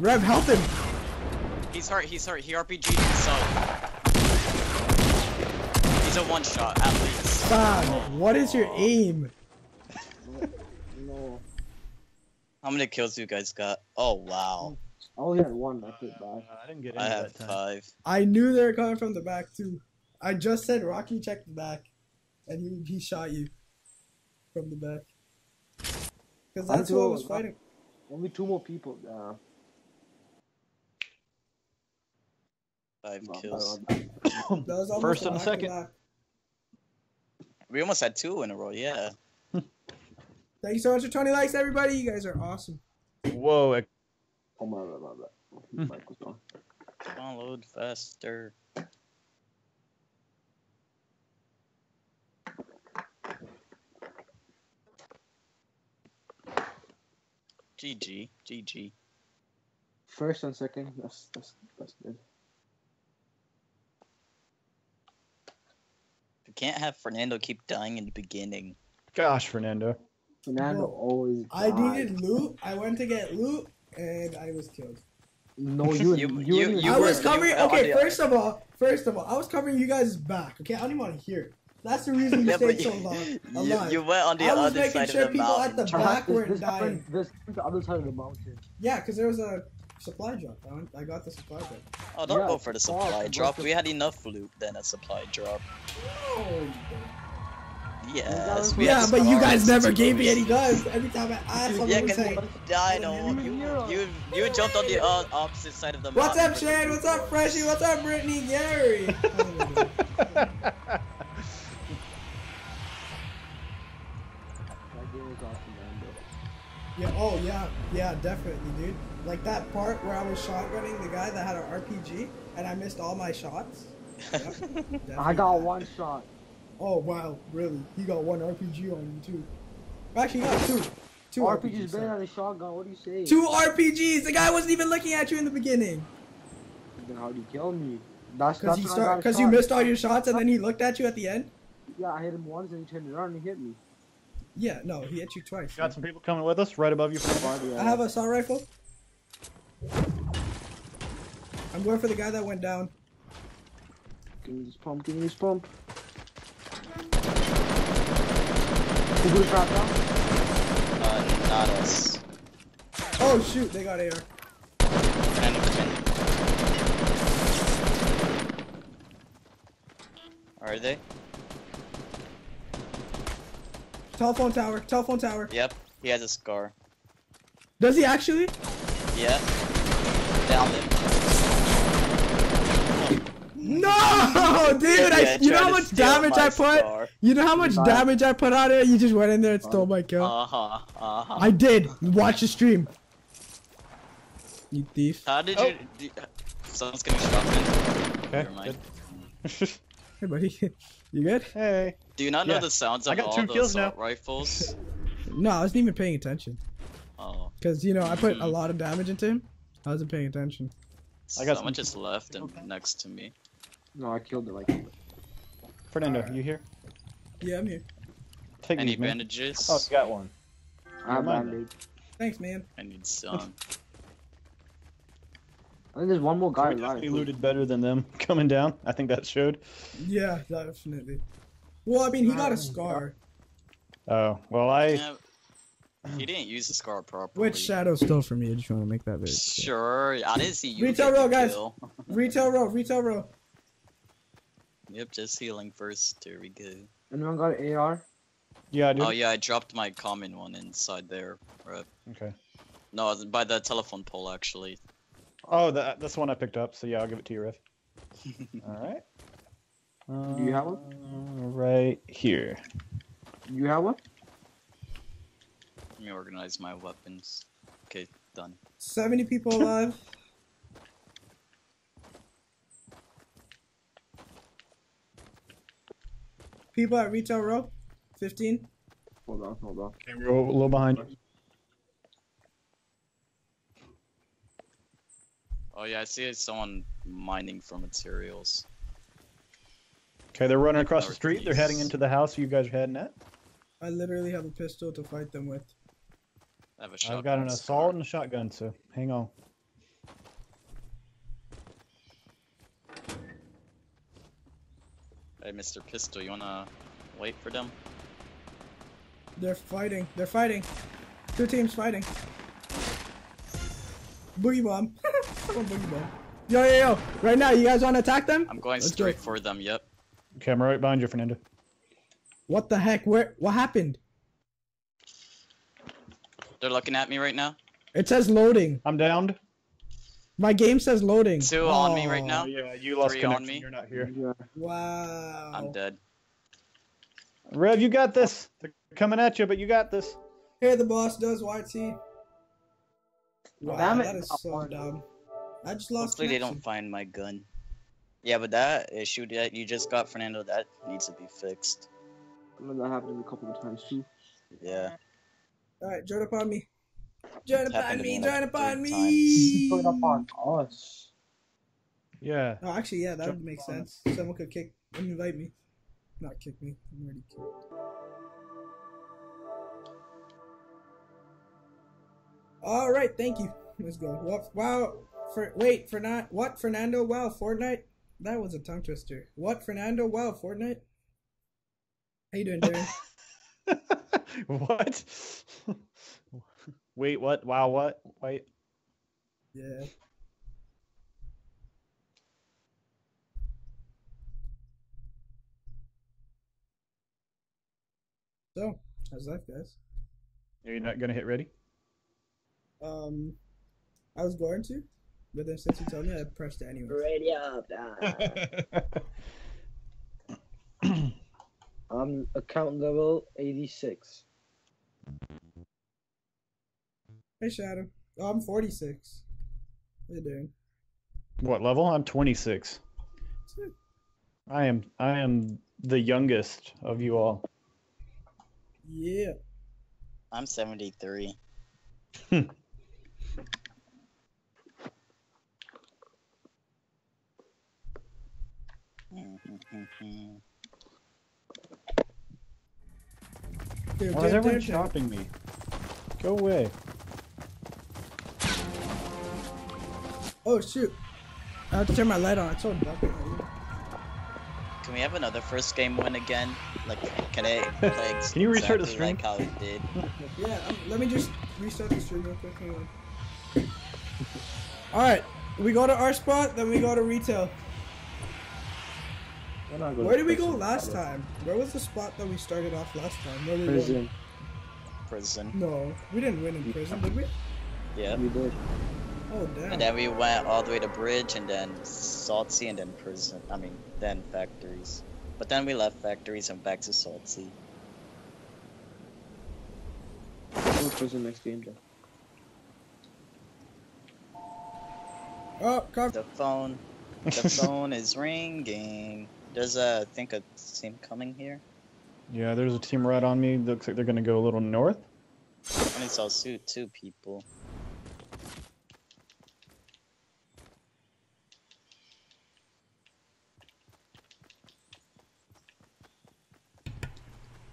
Rev, help him. He's hurt, he's hurt. He RPG'd himself. He's a one shot, at least. Fam, what is your aim? No. How many kills you guys got? Oh, wow. I only had one, that's it, Uh, bye. I didn't get I any have that five. I knew they were coming from the back too. I just said Rocky check the back. And he he shot you from the back. Because I that's who I was fighting. Only two more people. Uh, Five no, kills. uh, <coughs> That was First and second. We almost had two in a row. Yeah. <laughs> Thank you so much for 20 likes, everybody. You guys are awesome. Whoa, ex- oh my god, my bad. Mic was on. Download faster. GG, GG. First and second. That's that's that's good. You can't have Fernando keep dying in the beginning. gosh, Fernando. Fernando Well, always. I dies. needed loot. I went to get loot, and I was killed. No, <laughs> you. You- you, you- you, you I were- was covering. you- okay, first of all, first of all, I was covering you guys' back. Okay, I don't even want to hear it. That's the reason you Yeah, stayed but so long you, alive. you went on the I was other making side sure of the people at mountain. the Uh-huh, back weren't this dying. This the other side of the mountain. Yeah, because there was a supply drop. I, went, I got the supply drop. Oh, don't Yeah, go for the supply what drop. We had enough loot than a supply drop. Oh, Yes. we yeah, but you guys never gave me any guns. Every time I asked, someone Yeah, would because say, I know You- you you- you you jumped on the uh, <laughs> opposite side of the "What's up, Shane? What's up, Freshie? What's up, Brittany? Gary?" <laughs> yeah. Oh yeah. Yeah. Definitely, dude. Like that part where I was shotgunning the guy that had an RPG, and I missed all my shots. <laughs> Yep, I got one shot. Oh wow, really? He got one RPG on you too. Actually, got two. Two RPG RPGs. better than a shotgun. What do you say? Two RPGs. The guy wasn't even looking at you in the beginning. Then how do you kill me? That's Cause that's he when I got cause you missed all your shots and then he looked at you at the end. Yeah, I hit him once and he turned around and he hit me. Yeah, no, he hit you twice. Got some people coming with us right above you. Fernando. Body, I have a assault rifle. I'm going for the guy that went down. Give me this pump. Give me this pump. Who put a down? Uh, not us. Oh shoot, they got AR. Kind of ten. Are they? Telephone tower, telephone tower. Yep. He has a scar. Does he actually? Yeah. Down him. No, dude! I, Yeah, you know how much damage I put? scar. You know how much Nice. damage I put on it? You just went in there and stole my kill. Uh huh. Uh huh. I did. Watch the stream. You thief. How did Oh. you? Do, someone's getting shotgun. Okay, Never mind. good. <laughs> Hey, buddy. <laughs> You good? hey. Do you not know the sounds I of got all two the kills now. rifles? <laughs> No, I wasn't even paying attention. Oh, Because, you know, I put a Hmm. lot of damage into him. I wasn't paying attention. I got someone some- just left and next to me. No, I killed it like. Fernando, you here? Yeah, I'm here. Take Any these, man. bandages? Oh, you got one. I have Never mind. Thanks, man. I need some. I think there's one more guy we alive. definitely looted better than them <laughs> coming down. I think that showed. Yeah, definitely. Well, I mean, he got a scar. Oh well, I Yeah, he didn't use the scar properly. Which shadow stole from me? I just want to make that very clear. Sure, I didn't see you. Retail row, guys. Retail row, retail row. <laughs> Yep, just healing first. There we go. Anyone got an AR? yeah, I do. Oh yeah, I dropped my common one inside there. Right. Okay. No, by the telephone pole actually. Oh, that, that's the one I picked up. So yeah, I'll give it to you, Riff. <laughs> All right. Do you have one? Uh, Right here. You have one? Let me organize my weapons. Okay, done. 70 people <laughs> alive. people at retail row. 15. Hold on, hold on. Okay, we're a little behind. Oh yeah, I see someone mining for materials. Okay, they're running across the street. They're heading into the house you guys are heading at. I literally have a pistol to fight them with. I have a shotgun. I've got an assault and a shotgun, so hang on. Hey, Mr. Pistol, you wanna wait for them? They're fighting. They're fighting. Two teams fighting. Boogie bomb. <laughs> Someone boogie bomb. Yo, yo, yo. Right now, you guys want to attack them? I'm going Let's straight go. for them. Yep. Okay, I'm right behind you, Fernando. What the heck? Where? What happened? They're looking at me right now. It says loading. I'm downed. My game says loading. Two on me right Oh, now. Oh, yeah, you lost. Three on me. You're not here. Yeah. Wow. I'm dead. Rev, you got this. They're coming at you, but you got this. Here the boss does YT. Wow, Damn it. that is so dumb. I just lost. Hopefully they don't find my gun. Yeah, but that issue that you just got, Fernando, that needs to be fixed. I know that happened a couple of times too. Yeah. All right, join up on me. Join up happened on me. me Join like up on me. Put it up on us. Yeah. Oh, actually, yeah, that Jump would make on sense. Someone could kick, invite me. Not kick me. I'm already kicked. All right, thank you. Let's go. What? Wow. For wait, for not what? Fernando? Wow, Fortnite. That was a tongue twister. What, Fernando? Wow, Fortnite. How you doing, Darren? <laughs> what? <laughs> Wait, what? Wow, what? Wait. yeah. So, how's life, guys? Are you not gonna hit ready? Um, I was going to, but then since you told me, I pressed it anyway. Ready up. <laughs> I'm account level 86. Hey, Shadow. Oh, I'm 46. How you doing? what level? I'm 26. I am. I am the youngest of you all. Yeah. I'm 73. <laughs> Dude, Why is dude, everyone dude, dude. chopping me? Go away. Oh, shoot. I have to turn my light on. It's so dark. in here. Can we have another first game win again? Like, can it play ex- Can you restart the exactly stream? like how it did? <laughs> Yeah, um, let me just restart the stream real quick. Hang on. Alright, we go to our spot, then we go to retail. We're not going Where did we go last brother. time? Where was the spot that we started off last time? Where we won? Prison. Prison. No, we didn't win in prison, did we? Yeah. We did. Oh, damn. And then we went all the way to Bridge, and then Salt Sea, and then Prison. I mean, then Factories. But then we left Factories and back to Salt Sea. We'll prison next game then. Oh, come. The phone. The <laughs> phone is ringing. There's a, I think, a team coming here. Yeah, there's a team right on me. Looks like they're gonna go a little north. I only saw two, two people.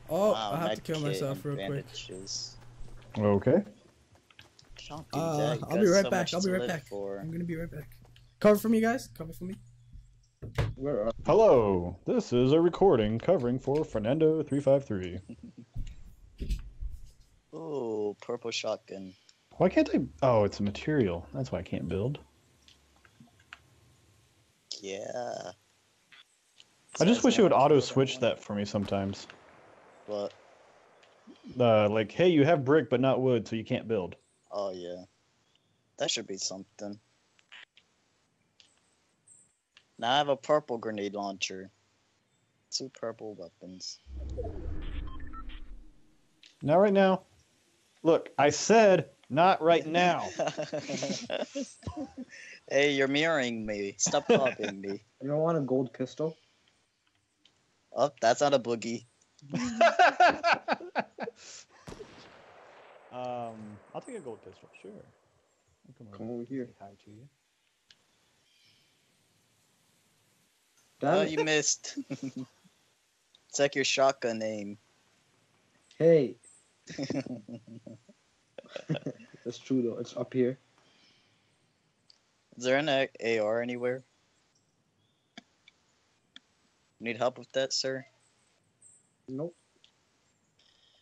Oh, Wow, I have to kill myself and real quick. Okay. Uh, I'll be right so back. I'll be right back. For. I'm gonna be right back. Cover for me, guys. Cover for me. Where are Hello. This is a recording covering for Fernando three five three. Oh, purple shotgun. Why can't I? Oh, it's a material. That's why I can't build. Yeah. I just wish it would auto switch that for me sometimes. What? Uh, like, hey, you have brick but not wood, so you can't build. Oh yeah. That should be something. Now I have a purple grenade launcher. Two purple weapons. Not right now. Look, I said not right now. <laughs> hey, you're mirroring me. Stop copying me. <laughs> You don't want a gold pistol? Oh, that's not a boogie. <laughs> um, I'll take a gold pistol. Sure. I'll Come, Come over here. Say hi to you. Oh, it. you <laughs> missed. <laughs> it's like your shotgun aim. Hey. <laughs> That's true though. It's up here. Is there an AR anywhere? Need help with that, sir? Nope.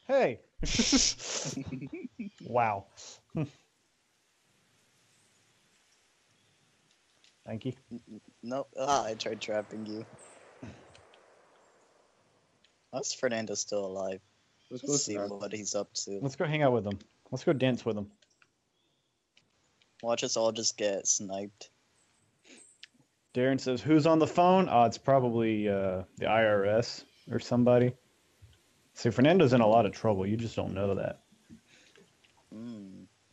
Hey. wow. Thank you. No, Ah, I tried trapping you. How's Fernando still alive? Let's go Let's see what he's up to. Let's go hang out with him. Let's go dance with him. Watch us all just get sniped. Darren says, "Who's on the phone?" Oh, it's probably uh, the IRS or somebody. See, Fernando's in a lot of trouble. You just don't know that. Hmm.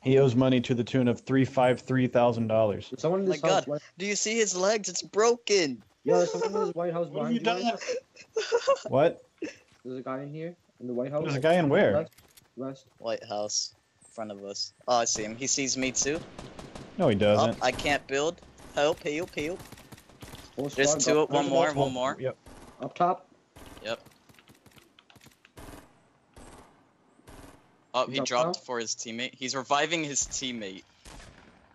He owes money to the tune of three five three thousand dollars. There's someone in oh My house. God. White... Do you see his legs? It's broken. Yeah, there's someone in this White House <laughs> What behind you done? What? There's a guy in here in the White House. There's a guy in where? West. West. White House, in front of us. Oh, I see him. He sees me too. No, he Oh, doesn't. I can't build. Help! Help! Help! Whole There's squad two. One more. One more. Yep. Up top. Oh, he dropped for his teammate. He's reviving his teammate.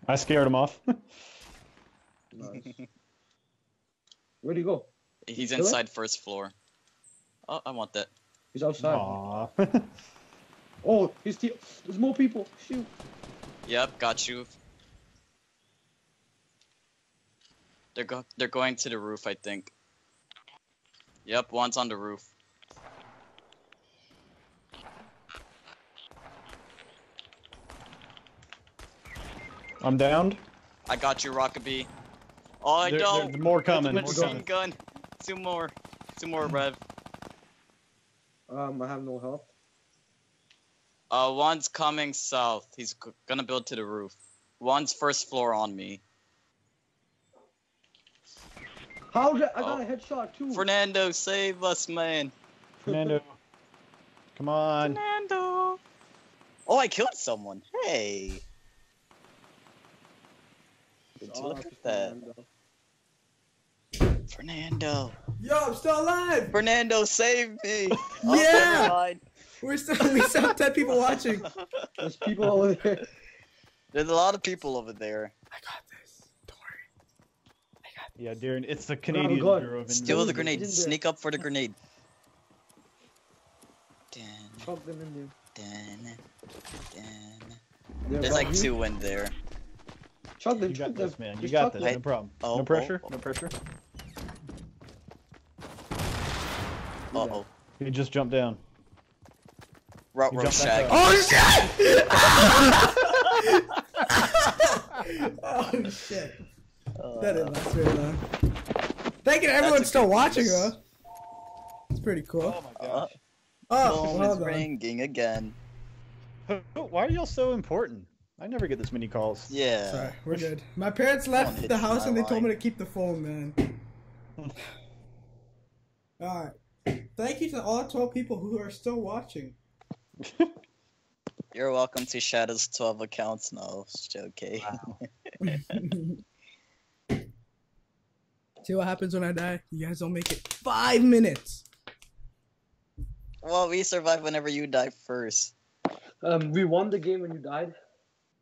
I scared him off. <laughs> Nice. Where'd he go? He's kill it? inside first floor. Oh, I want that. He's outside. Aw. <laughs> Oh, he's te- There's more people. Shoot. Yep, got you. They're go they're going to the roof, I think. Yep, one's on the roof. I'm downed. I got you, Rockabee. Oh, I There- don't. there's more coming. More Machine coming. gun. Two more. Two more, Rev. Um, I have no help. Uh, one's coming south. He's gonna build to the roof. One's first floor on me. How did I got Oh. a headshot too? Fernando, save us, man. Fernando. Come on. Fernando. Oh, I killed someone. Hey. Would you Oh, look at that? Fernando. Fernando. Yo, I'm still alive. Fernando, save me. <laughs> Oh, Yeah! never. We're still we still have ten people watching. <laughs> There's people over there. There's a lot of people over there. I got this. Don't worry. Yeah, Darren, it's the Canadian God. Bureau of Steal the grenade. Sneak up for the grenade. Dan, Chop them in there. dan, dan. They're There's like two in there. Chop them. You got them. this, man. You got this. No problem. Oh, no pressure. oh, oh. No pressure. Uh oh. He just jumped down. Route You row jumped shag. back Oh shit. <laughs> Uh, That didn't last very long. Thank you to everyone still watching, guess. huh? It's pretty cool. Oh my Uh. Oh, phone hold is on. ringing again. Why are y'all so important? I never get this many calls. Yeah. Sorry, we're good. My parents left the house and they told me to keep the phone, man. <laughs> Alright. Thank you to all 12 people who are still watching. You're welcome to Shadow's 12 accounts now. It's okay. See what happens when I die? You guys don't make it five minutes. Well, we survive whenever you die first. Um, we won the game when you died.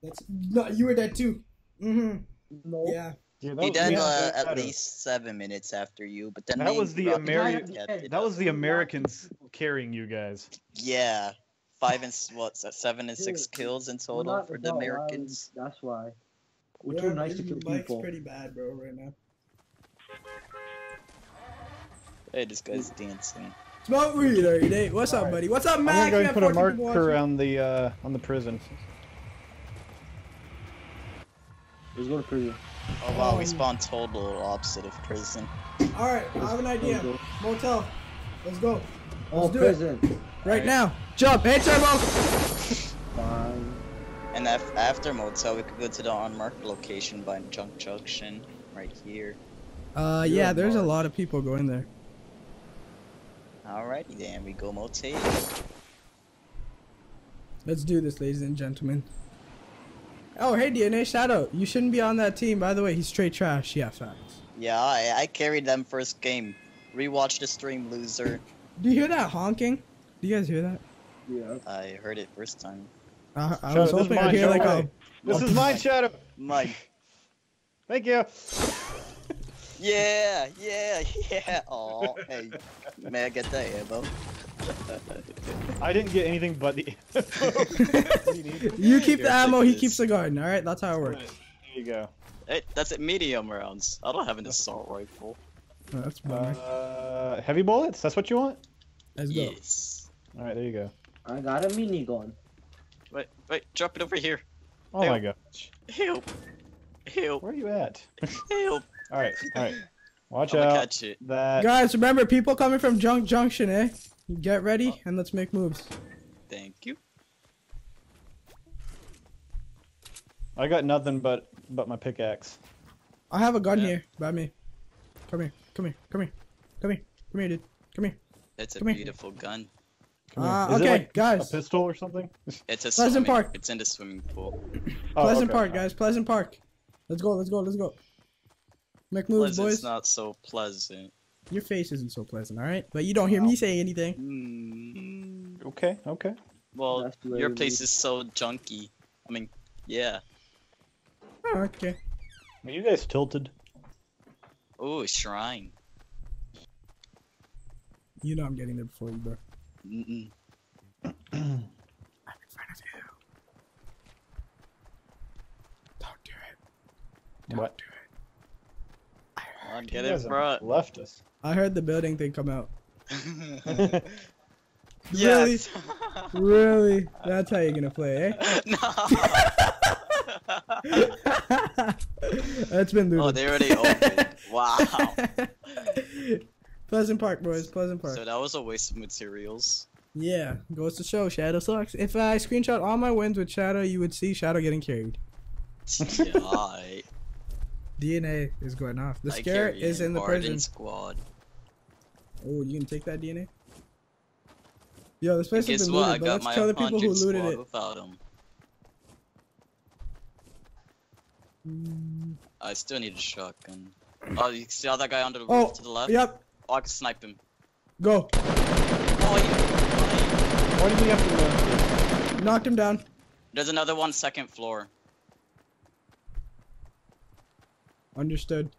That's no, you were dead too. Mm-hmm. No. Yeah. Yeah, He was- died uh, at that- least seven minutes after you, but then That was the brought Ameri- back Yeah, it. That was the Americans carrying you guys. Yeah, five and s- what? Seven and six Dude, kills in total not for the about Americans. lives, That's why. We're Yeah, too nice to your kill mic's people. pretty bad, bro, right now. Hey, this guy's dancing. Smoke weed every day. What's up, Alright. buddy? What's up, I'm gonna go and put a marker watching. on the uh, on the prison. Let's go to prison. Oh wow, we Um, spawned total opposite of prison. Alright, I have an idea. Let's go. Motel. Let's go. Oh, Let's do it. prison. Right now. Jump. Hey, Turbo. Fine. And af- after motel, we could go to the unmarked location by Junk Junction, right here. Uh, You're yeah, a there's a lot of people going there. Alrighty then, we go motel. Let's do this, ladies and gentlemen. Oh, hey, DNA Shadow. You shouldn't be on that team, by the way. He's straight trash. Yeah, facts. Yeah, I, I carried them first game. Rewatch the stream, loser. <laughs> Do you hear that honking? Do you guys hear that? Yeah. I heard it first time. Uh, I Shadow, was this is hoping I'd hear like Shadow. a. This is <laughs> mine, Shadow. Mike. Thank you. <laughs> Yeah, yeah, yeah. Oh, hey. May I get that ammo? I didn't get anything but the. what you need? You keep the ammo, he sick keeps the as- garden. All right, that's how it works. There you go. Hey, that's it, medium rounds. I don't have an assault rifle. Oh, that's bummer. Uh, heavy bullets? That's what you want? Let's go. Yes. All right, there you go. I got a minigun. Wait, wait, drop it over here. Oh Hey. my gosh. Help. Help. Where are you at? <laughs> Help. all right, all right. Watch I'm out. catch it. That Guys, remember, people coming from Junk Junction, eh? Get ready and let's make moves. Thank you. I got nothing but but my pickaxe. I have a gun Yeah. here by me. Come here, come here, come here, come here, come here, dude. Come here. It's a Come here. beautiful gun. Come. Uh, Is it okay, like a guys. pistol or something? <laughs> It's a Pleasant swimming- Park. It's in the swimming pool. Oh, Pleasant okay. Park, guys. Pleasant Park. Let's go, let's go, let's go. Make moves, Pleasant's boys. not so pleasant. Your face isn't so pleasant, alright? But you don't hear me say anything. Mm, Okay, okay. well, That's your place is. is so junky. I mean, yeah. Oh, okay. Are you guys tilted? Oh, shrine. You know I'm getting there before you, bro. Mm-mm. <clears throat> I'm in front of you. Don't do it. Don't What? do it. Come on, get it, bro. Left us. I heard the building thing come out. <laughs> yes. Really? That's how you're gonna play, eh? no. <laughs> That's been looted. oh, they already opened. Wow. <laughs> Pleasant Park, boys. Pleasant Park. So that was a waste of materials. Yeah, goes to show Shadow sucks. If I screenshot all my wins with Shadow, you would see Shadow getting carried. yeah, DNA is going off. The I scare is in the prison. squad. Oh, you can take that DNA? Yo, this place has Guess been what? I looted, but got let's my kill the people who looted it. without them. Mm, I still need a shotgun. Oh, you see how that guy under the roof Oh, to the left? Yep, Oh, I can snipe him. go. Oh, you... Why did we have to Knocked him down. There's another one second floor. Understood.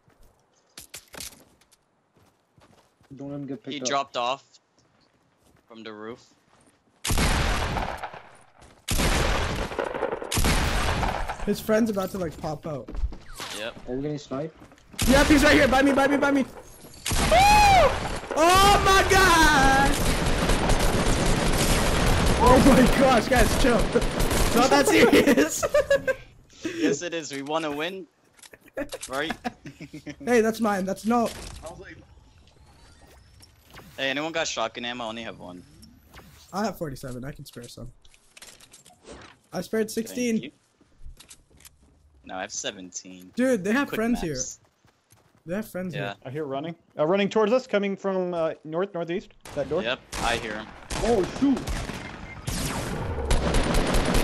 Don't let him get picked He up. dropped off from the roof. His friend's about to like pop out. Yep. Are we getting sniped? Yep, he's right here. By me, by me, by me. Woo! Oh my god! Oh my gosh, guys, chill. It's not that serious. <laughs> yes, it is. We want to win, right? hey, that's mine. That's no. Hey, anyone got shotgun ammo? I only have one. I have 47. I can spare some. I spared 16. No, I have 17. Dude, they have Quick friends here. They have friends Yeah. I hear running. Uh, running towards us, coming from uh, north, northeast. That door. Yep, I hear him. Oh shoot!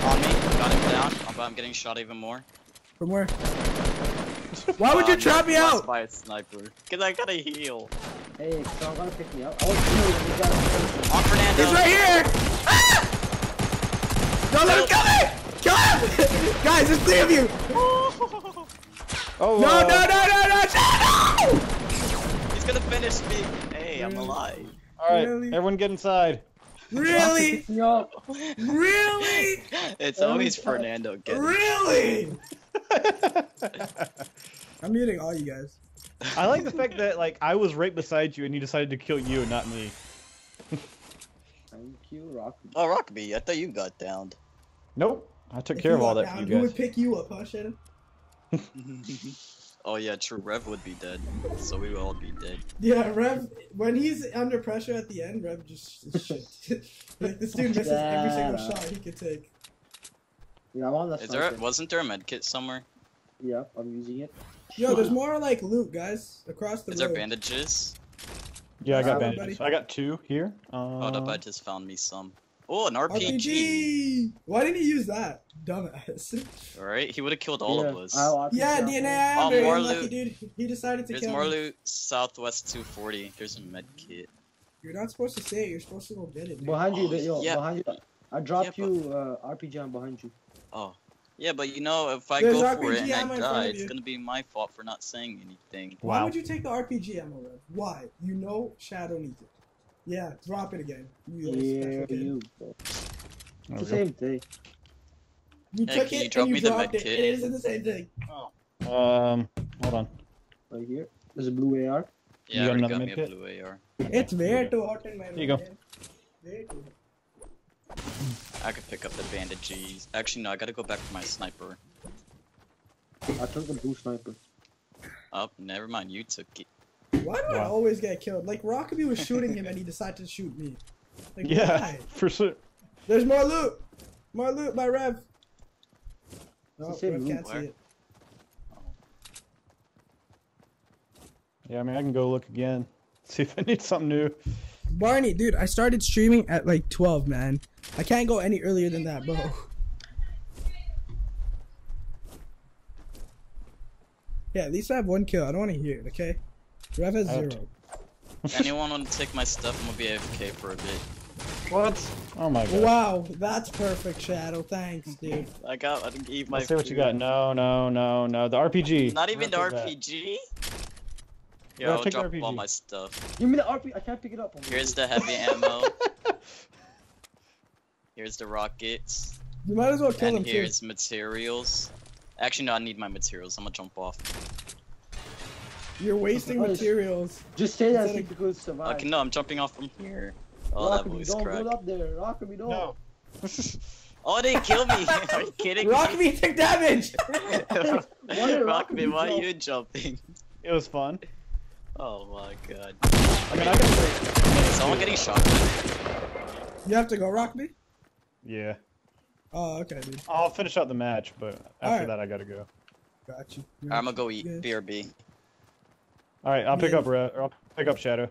On me. Got him down. But I'm getting shot even more. From where? Why would you Um, trap me out? by a sniper. Cause I gotta heal. Hey, someone gotta pick me up. I was doing we got On Fernando. He's right here! Ah! Don't let him kill me! Kill him! <laughs> Guys, there's three of you! Oh. No, uh, no, no, no, no, no! He's gonna finish me. Hey, I'm alive. All right, Really? everyone get inside. Really? pick. Really? <laughs> It's Every always. Fernando getting. Really? <laughs> I'm muting all you guys. I like the fact that like I was right beside you and he decided to kill you and not me. Thank you, Rock. Oh, Rockby, I thought you got downed. Nope. I took If care of all got that for down, you Who would pick you up, huh, Shannon? <laughs> oh yeah, true. Rev would be dead, so we would all be dead. Yeah, Rev, when he's under pressure at the end, Rev just is shit. <laughs> like, this dude misses every single shot he could take. Yeah, I'm on the Is there? sniper. Wasn't there a med kit somewhere? Yeah, I'm using it. Yo, there's more, like, loot, guys, across the Is road. there bandages? Yeah, I got bandages. I got two here. Oh, Uh, the bud just found me some. Oh, an RPG. RPG! Why didn't he use that? Dumbass. <laughs> Alright, he would have killed all yeah, of us. I'll RPG yeah, up. DNA, Oh, Andre, more unlucky loot. dude. He decided to There's kill more me. loot southwest 240. There's a med kit. You're not supposed to say it, you're supposed to go get it. dude. Behind you, Oh, yo, yeah. behind you. I dropped Yeah, you uh, RPG on behind you. Oh. Yeah, but you know, if I There's go for RPG it and I die, it's gonna be my fault for not saying anything. Why would you take the RPG ammo, Rev? Why? You know Shadow needs it. Yeah, drop it again. You little Yeah, you. It's the same thing. You Hey, took can it you drop and you me the dropped it. kit? It isn't the same thing. Um, hold on. Right here. There's a blue AR. Yeah, you got another got me a blue AR. It's way too hot in my Here you go. room, I could pick up the bandages. Actually, no, I gotta go back for my sniper. I took the blue sniper. Oh, never mind. You took it. Why do I always get killed? Like Rockaby was shooting him and he decided to shoot me. Like, Yeah, why? <laughs> for sure. There's more loot. More loot my Rev. No, Does oh, it say Rev loot? can't see it. Yeah, I mean, I can go look again, <laughs> see if I need something new. Barney, dude, I started streaming at like 12, man. I can't go any earlier than that, bro. <laughs> Yeah, at least I have one kill. I don't want to hear it, okay? Rev has zero. <laughs> Anyone want to take my stuff? I'm gonna be AFK for a bit. What? Oh my god. Wow, that's perfect, Shadow. Thanks, dude. I got. I didn't give my. Let's see what you got. No, no, no, no. The RPG. Not even the RPG. that. RPG. Yeah, I'll take the drop all my stuff. Give me the RP. I can't pick it up. Here's the heavy ammo. <laughs> Here's the rockets. You might as well kill him And too. here's materials. Actually, no, I need my materials. I'm gonna jump off. You're wasting materials. Just say that Instead so of- you could survive. Okay, no, I'm jumping off from here. Oh, that Rockamy, voice don't crack. go up there. Rockamy, don't. No. <laughs> Oh, they killed me. <laughs> Are you kidding me? Rock me, take damage! Why did Rock Rockamy me, why are you jumping? It was fun. Oh my god. I mean, I can play. Is someone getting shot? you have to go rock me? Yeah. Oh, okay, dude. I'll finish out the match, but after Alright. that, I gotta go. Got you. I'm gonna go eat Yeah. BRB. All right, I'll pick Yeah. up Red. I'll pick up Shadow.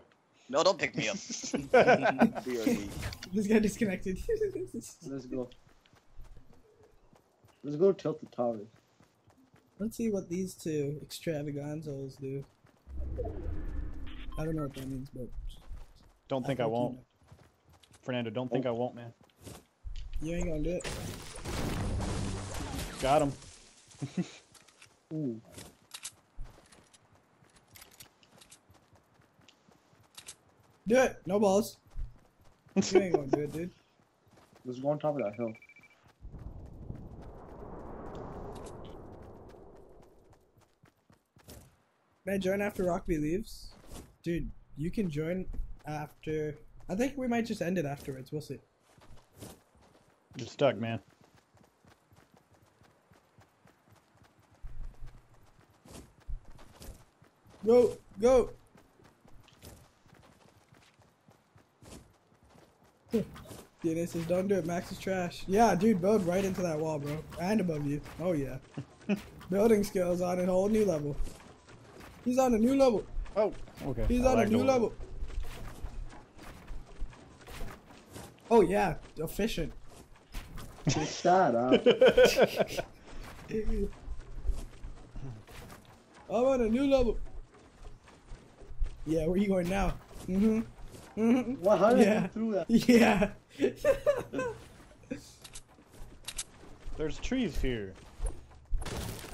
No, don't pick me up. BRB. <laughs> This guy disconnected. <laughs> Let's go. Let's go tilt the towers. Let's see what these two extravaganzas do. I don't know what that means, but Don't think I, you won't, know. Fernando. Don't think I oh. won't, man. You ain't gonna do it. Got him. <laughs> Ooh. Do it. No balls. You ain't gonna do it, dude. <laughs> Let's go on top of that hill. Man, join after Rockby leaves. Dude, you can join after. I think we might just end it afterwards. We'll see. You're stuck, man. Go, go. <laughs> DNA says, don't do it. Max is trash. Yeah, dude, build right into that wall, bro. And above you. Oh, yeah. <laughs> Building skills on a whole new level. He's on a new level. Oh, okay. He's I on a new little. level. Oh, yeah. Efficient. Shut up. <laughs> I'm on a new level. Yeah, where you going now? Mm-hmm. Mm-hmm. What? How did I Yeah. get through that? Yeah. <laughs> There's trees here.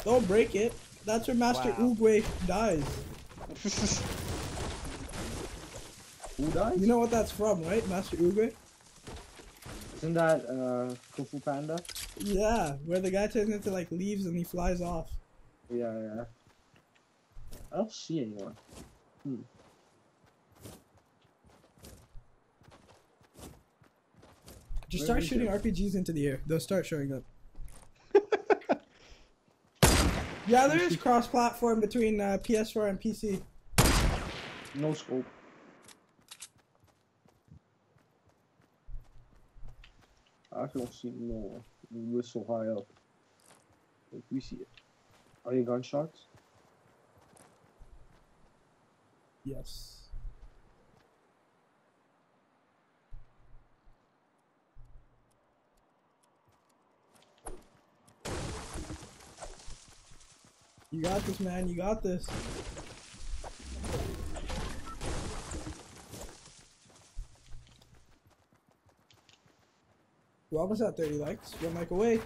Don't break it. That's where Master Wow. Oogway dies. Who dies? You know what that's from, right? Master Oogway? Isn't that uh, Kung Fu Panda? Yeah, where the guy turns into like leaves and he flies off. Yeah, yeah. I don't see anyone. Just Where start shooting it? RPGs into the air. They'll start showing up. Yeah, there is cross-platform between uh, PS4 and PC. No scope. I actually don't see no one. We're so high up. Like, we see it. Are you gunshots? Yes. You got this, man. You got this. We're almost at 30 likes. One like away.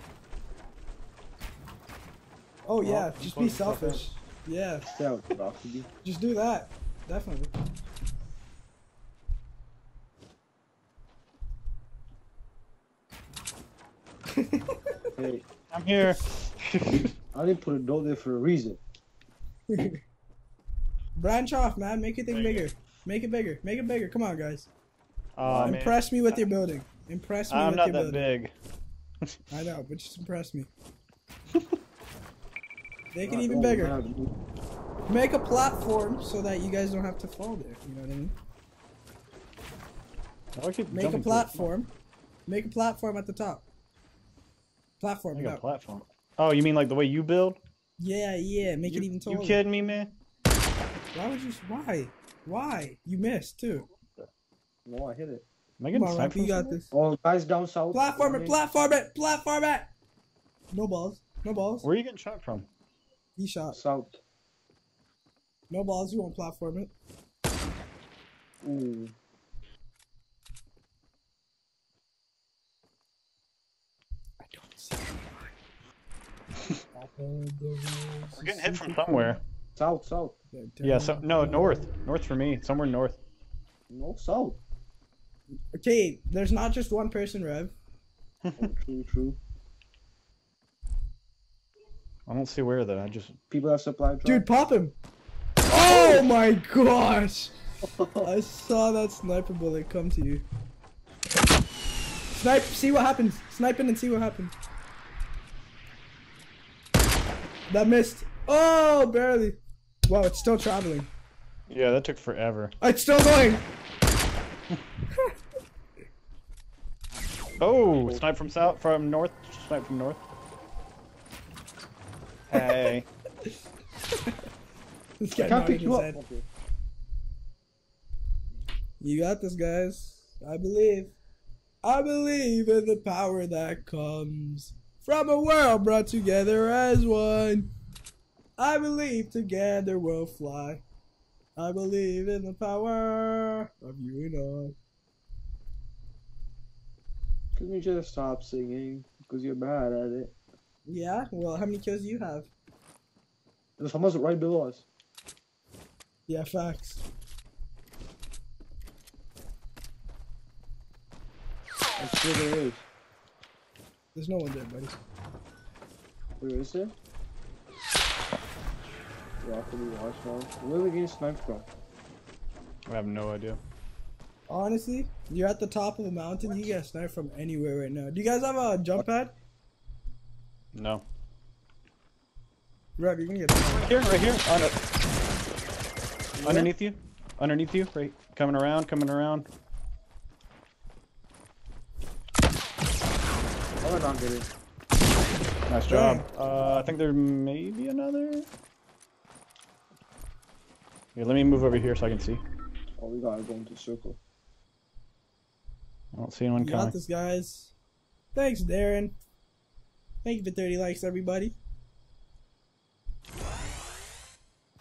Oh, yeah. Well, Just be selfish. Yeah. Stay out the box, be. Just do that. Definitely. <laughs> Hey, I'm here. <laughs> <laughs> I didn't put a door there for a reason. <laughs> Branch off, man. Make your thing There you bigger. Make it bigger. Make it bigger. Come on, guys. Oh, man. Impress me with your building. Impress me I'm with not your that building. big. <laughs> I know, but just impress me. <laughs> Make it even only bigger. that, Make a platform so that you guys don't have to fall there. You know what I mean? I Make a jumping through it. platform. Make a platform at the top. Platform. Make it a platform. Oh, you mean like the way you build? Yeah, yeah. Make you, it even taller. You kidding me, man? Why would you? Why? Why? You missed too. No, I hit it. Am I Come getting on, sniped Rafi, you got this. Oh, guys down south. Platform it. Warning. Platform it. Platform it. No balls. No balls. Where are you getting shot from? He shot. South. No balls. You won't platform it. Ooh. I don't see. We're getting hit from somewhere. South, south. Yeah, so no, north. North for me. Somewhere north. No, south. Okay, there's not just one person, Rev. <laughs> Oh, true, true. I don't see where though. I just People have supply drop. Dude, pop him. <laughs> Oh! oh my gosh. <laughs> I saw that sniper bullet come to you. Snipe, see what happens. Snipe in and see what happens. That missed. Oh, barely. Wow, it's still traveling. yeah, that took forever. It's still going. <laughs> Oh, snipe from south, from north. Snipe from north. Hey, <laughs> This guy can't pick you up. head. You got this, guys. I believe. I believe in the power that comes from a world brought together as one. I believe together we'll fly. I believe in the power of you and I. Can you just stop singing? Because you're bad at it. Yeah, well, how many kills do you have? There's someone's right below us. Yeah, facts. I'm sure there is. There's no one there, buddy. Where is it? Broccoli, marshmallow. Where are we getting sniped from? I have no idea. Honestly, you're at the top of a mountain. You get sniped from anywhere right now. Do you guys have a jump pad? No. Rev, you're gonna get. Right here, right here. On it. Underneath you. Underneath you. Right. Coming around. Coming around. Not get it. Nice job. Uh, I think there may be another. Here, let me move over here so I can see. Oh, we gotta go into circle. I don't see anyone You got this, guys. Thanks, Darren. Thank you for 30 likes, everybody.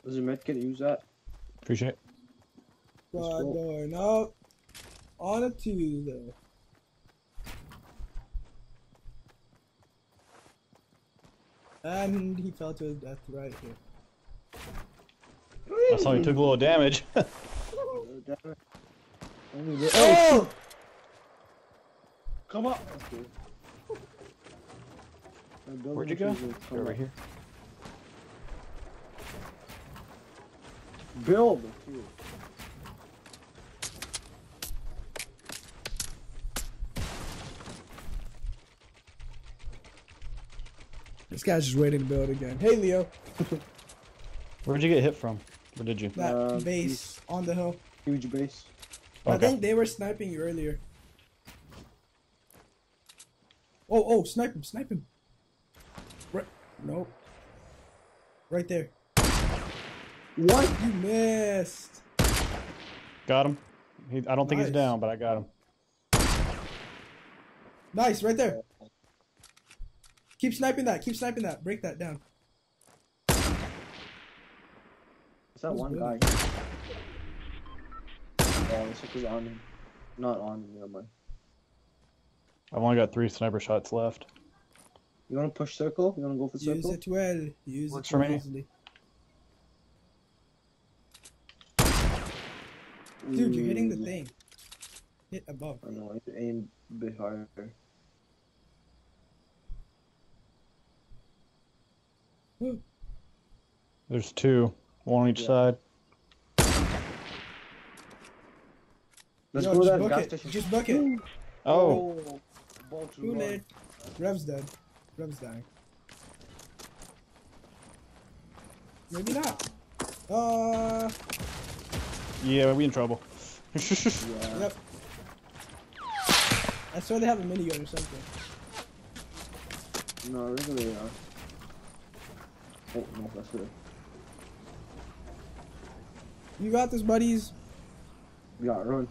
Does the med kit use that? Appreciate it. Let's Squad go. going up on a Tuesday. And he fell to his death right here. I saw you took a little damage. Oh, damn it. Only the- oh, oh! come up! Okay. My building Where'd you go? issues will come You're over up. here. Build! This guy's just waiting to build again. Hey, Leo. <laughs> Where'd you get hit from? Where did you? That Uh, base on the hill. Huge base. I think they were sniping you earlier. Oh, oh, snipe him, snipe him. Right, nope. Right there. What? You missed. Got him. He, I don't think he's down, but I got him. Nice, right there. Keep sniping that, keep sniping that. Break that down. Is that Who's one building? guy? Oh, this is on him. Not on him, never mind. I've only got three sniper shots left. You wanna push circle? You wanna go for circle? Use it well. Use Works it for me. wisely. Dude, you're hitting the mm. thing. Hit above. I know, I have to aim a bit higher. There's two, one on each Yeah. side. Let's Yo, go to just that book gas station. Just book it. Oh, ball to Too late. Rev's dead. Rev's dying. Maybe not. Uh, yeah, we in trouble. <laughs> Yeah. yep. I swear they have a minigun or something. No, regular they are. Oh no, that's good. You got this, buddies. We gotta run.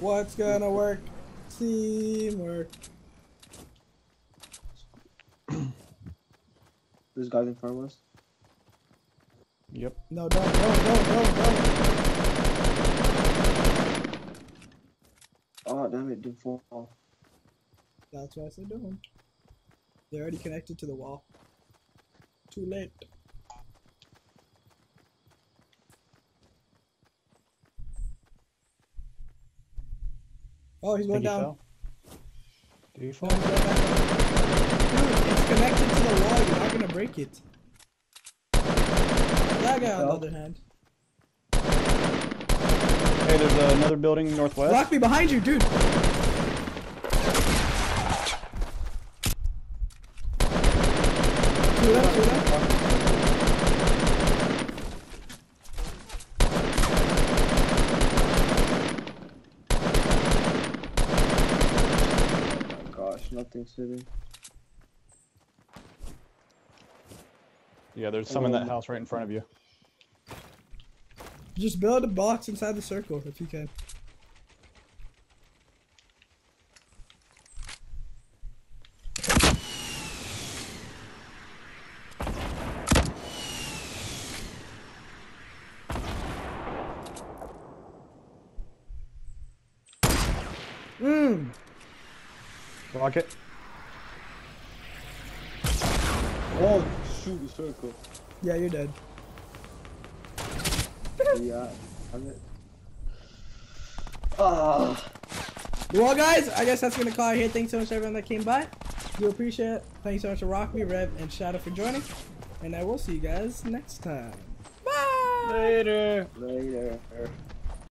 What's gonna work? Teamwork. This guy's in front of us. Yep. No, don't, don't, don't, don't, don't. Oh damn it, didn't fall. That's why I said don't. They're already connected to the wall. Too late. Oh, he's going down. fell? Did he No, fall? he's going back down. Dude, it's connected to the wall. You're not gonna break it. That guy, on the other hand. Hey, there's uh, another building northwest. Lock me behind you, dude. Two of two of them. Oh my gosh, nothing's sitting. Yeah, there's some in that Um, house right in front of you. Just build a box inside the circle if you can. Mmm. Rocket. Oh shoot, the circle. Yeah, you're dead. yeah, I'm it. Ah. Well, guys, I guess that's gonna call it here. Thanks so much to everyone that came by. Do appreciate it. Thanks so much to Rock Me, Rev, and Shadow for joining. And I will see you guys next time. Bye. Later. Later.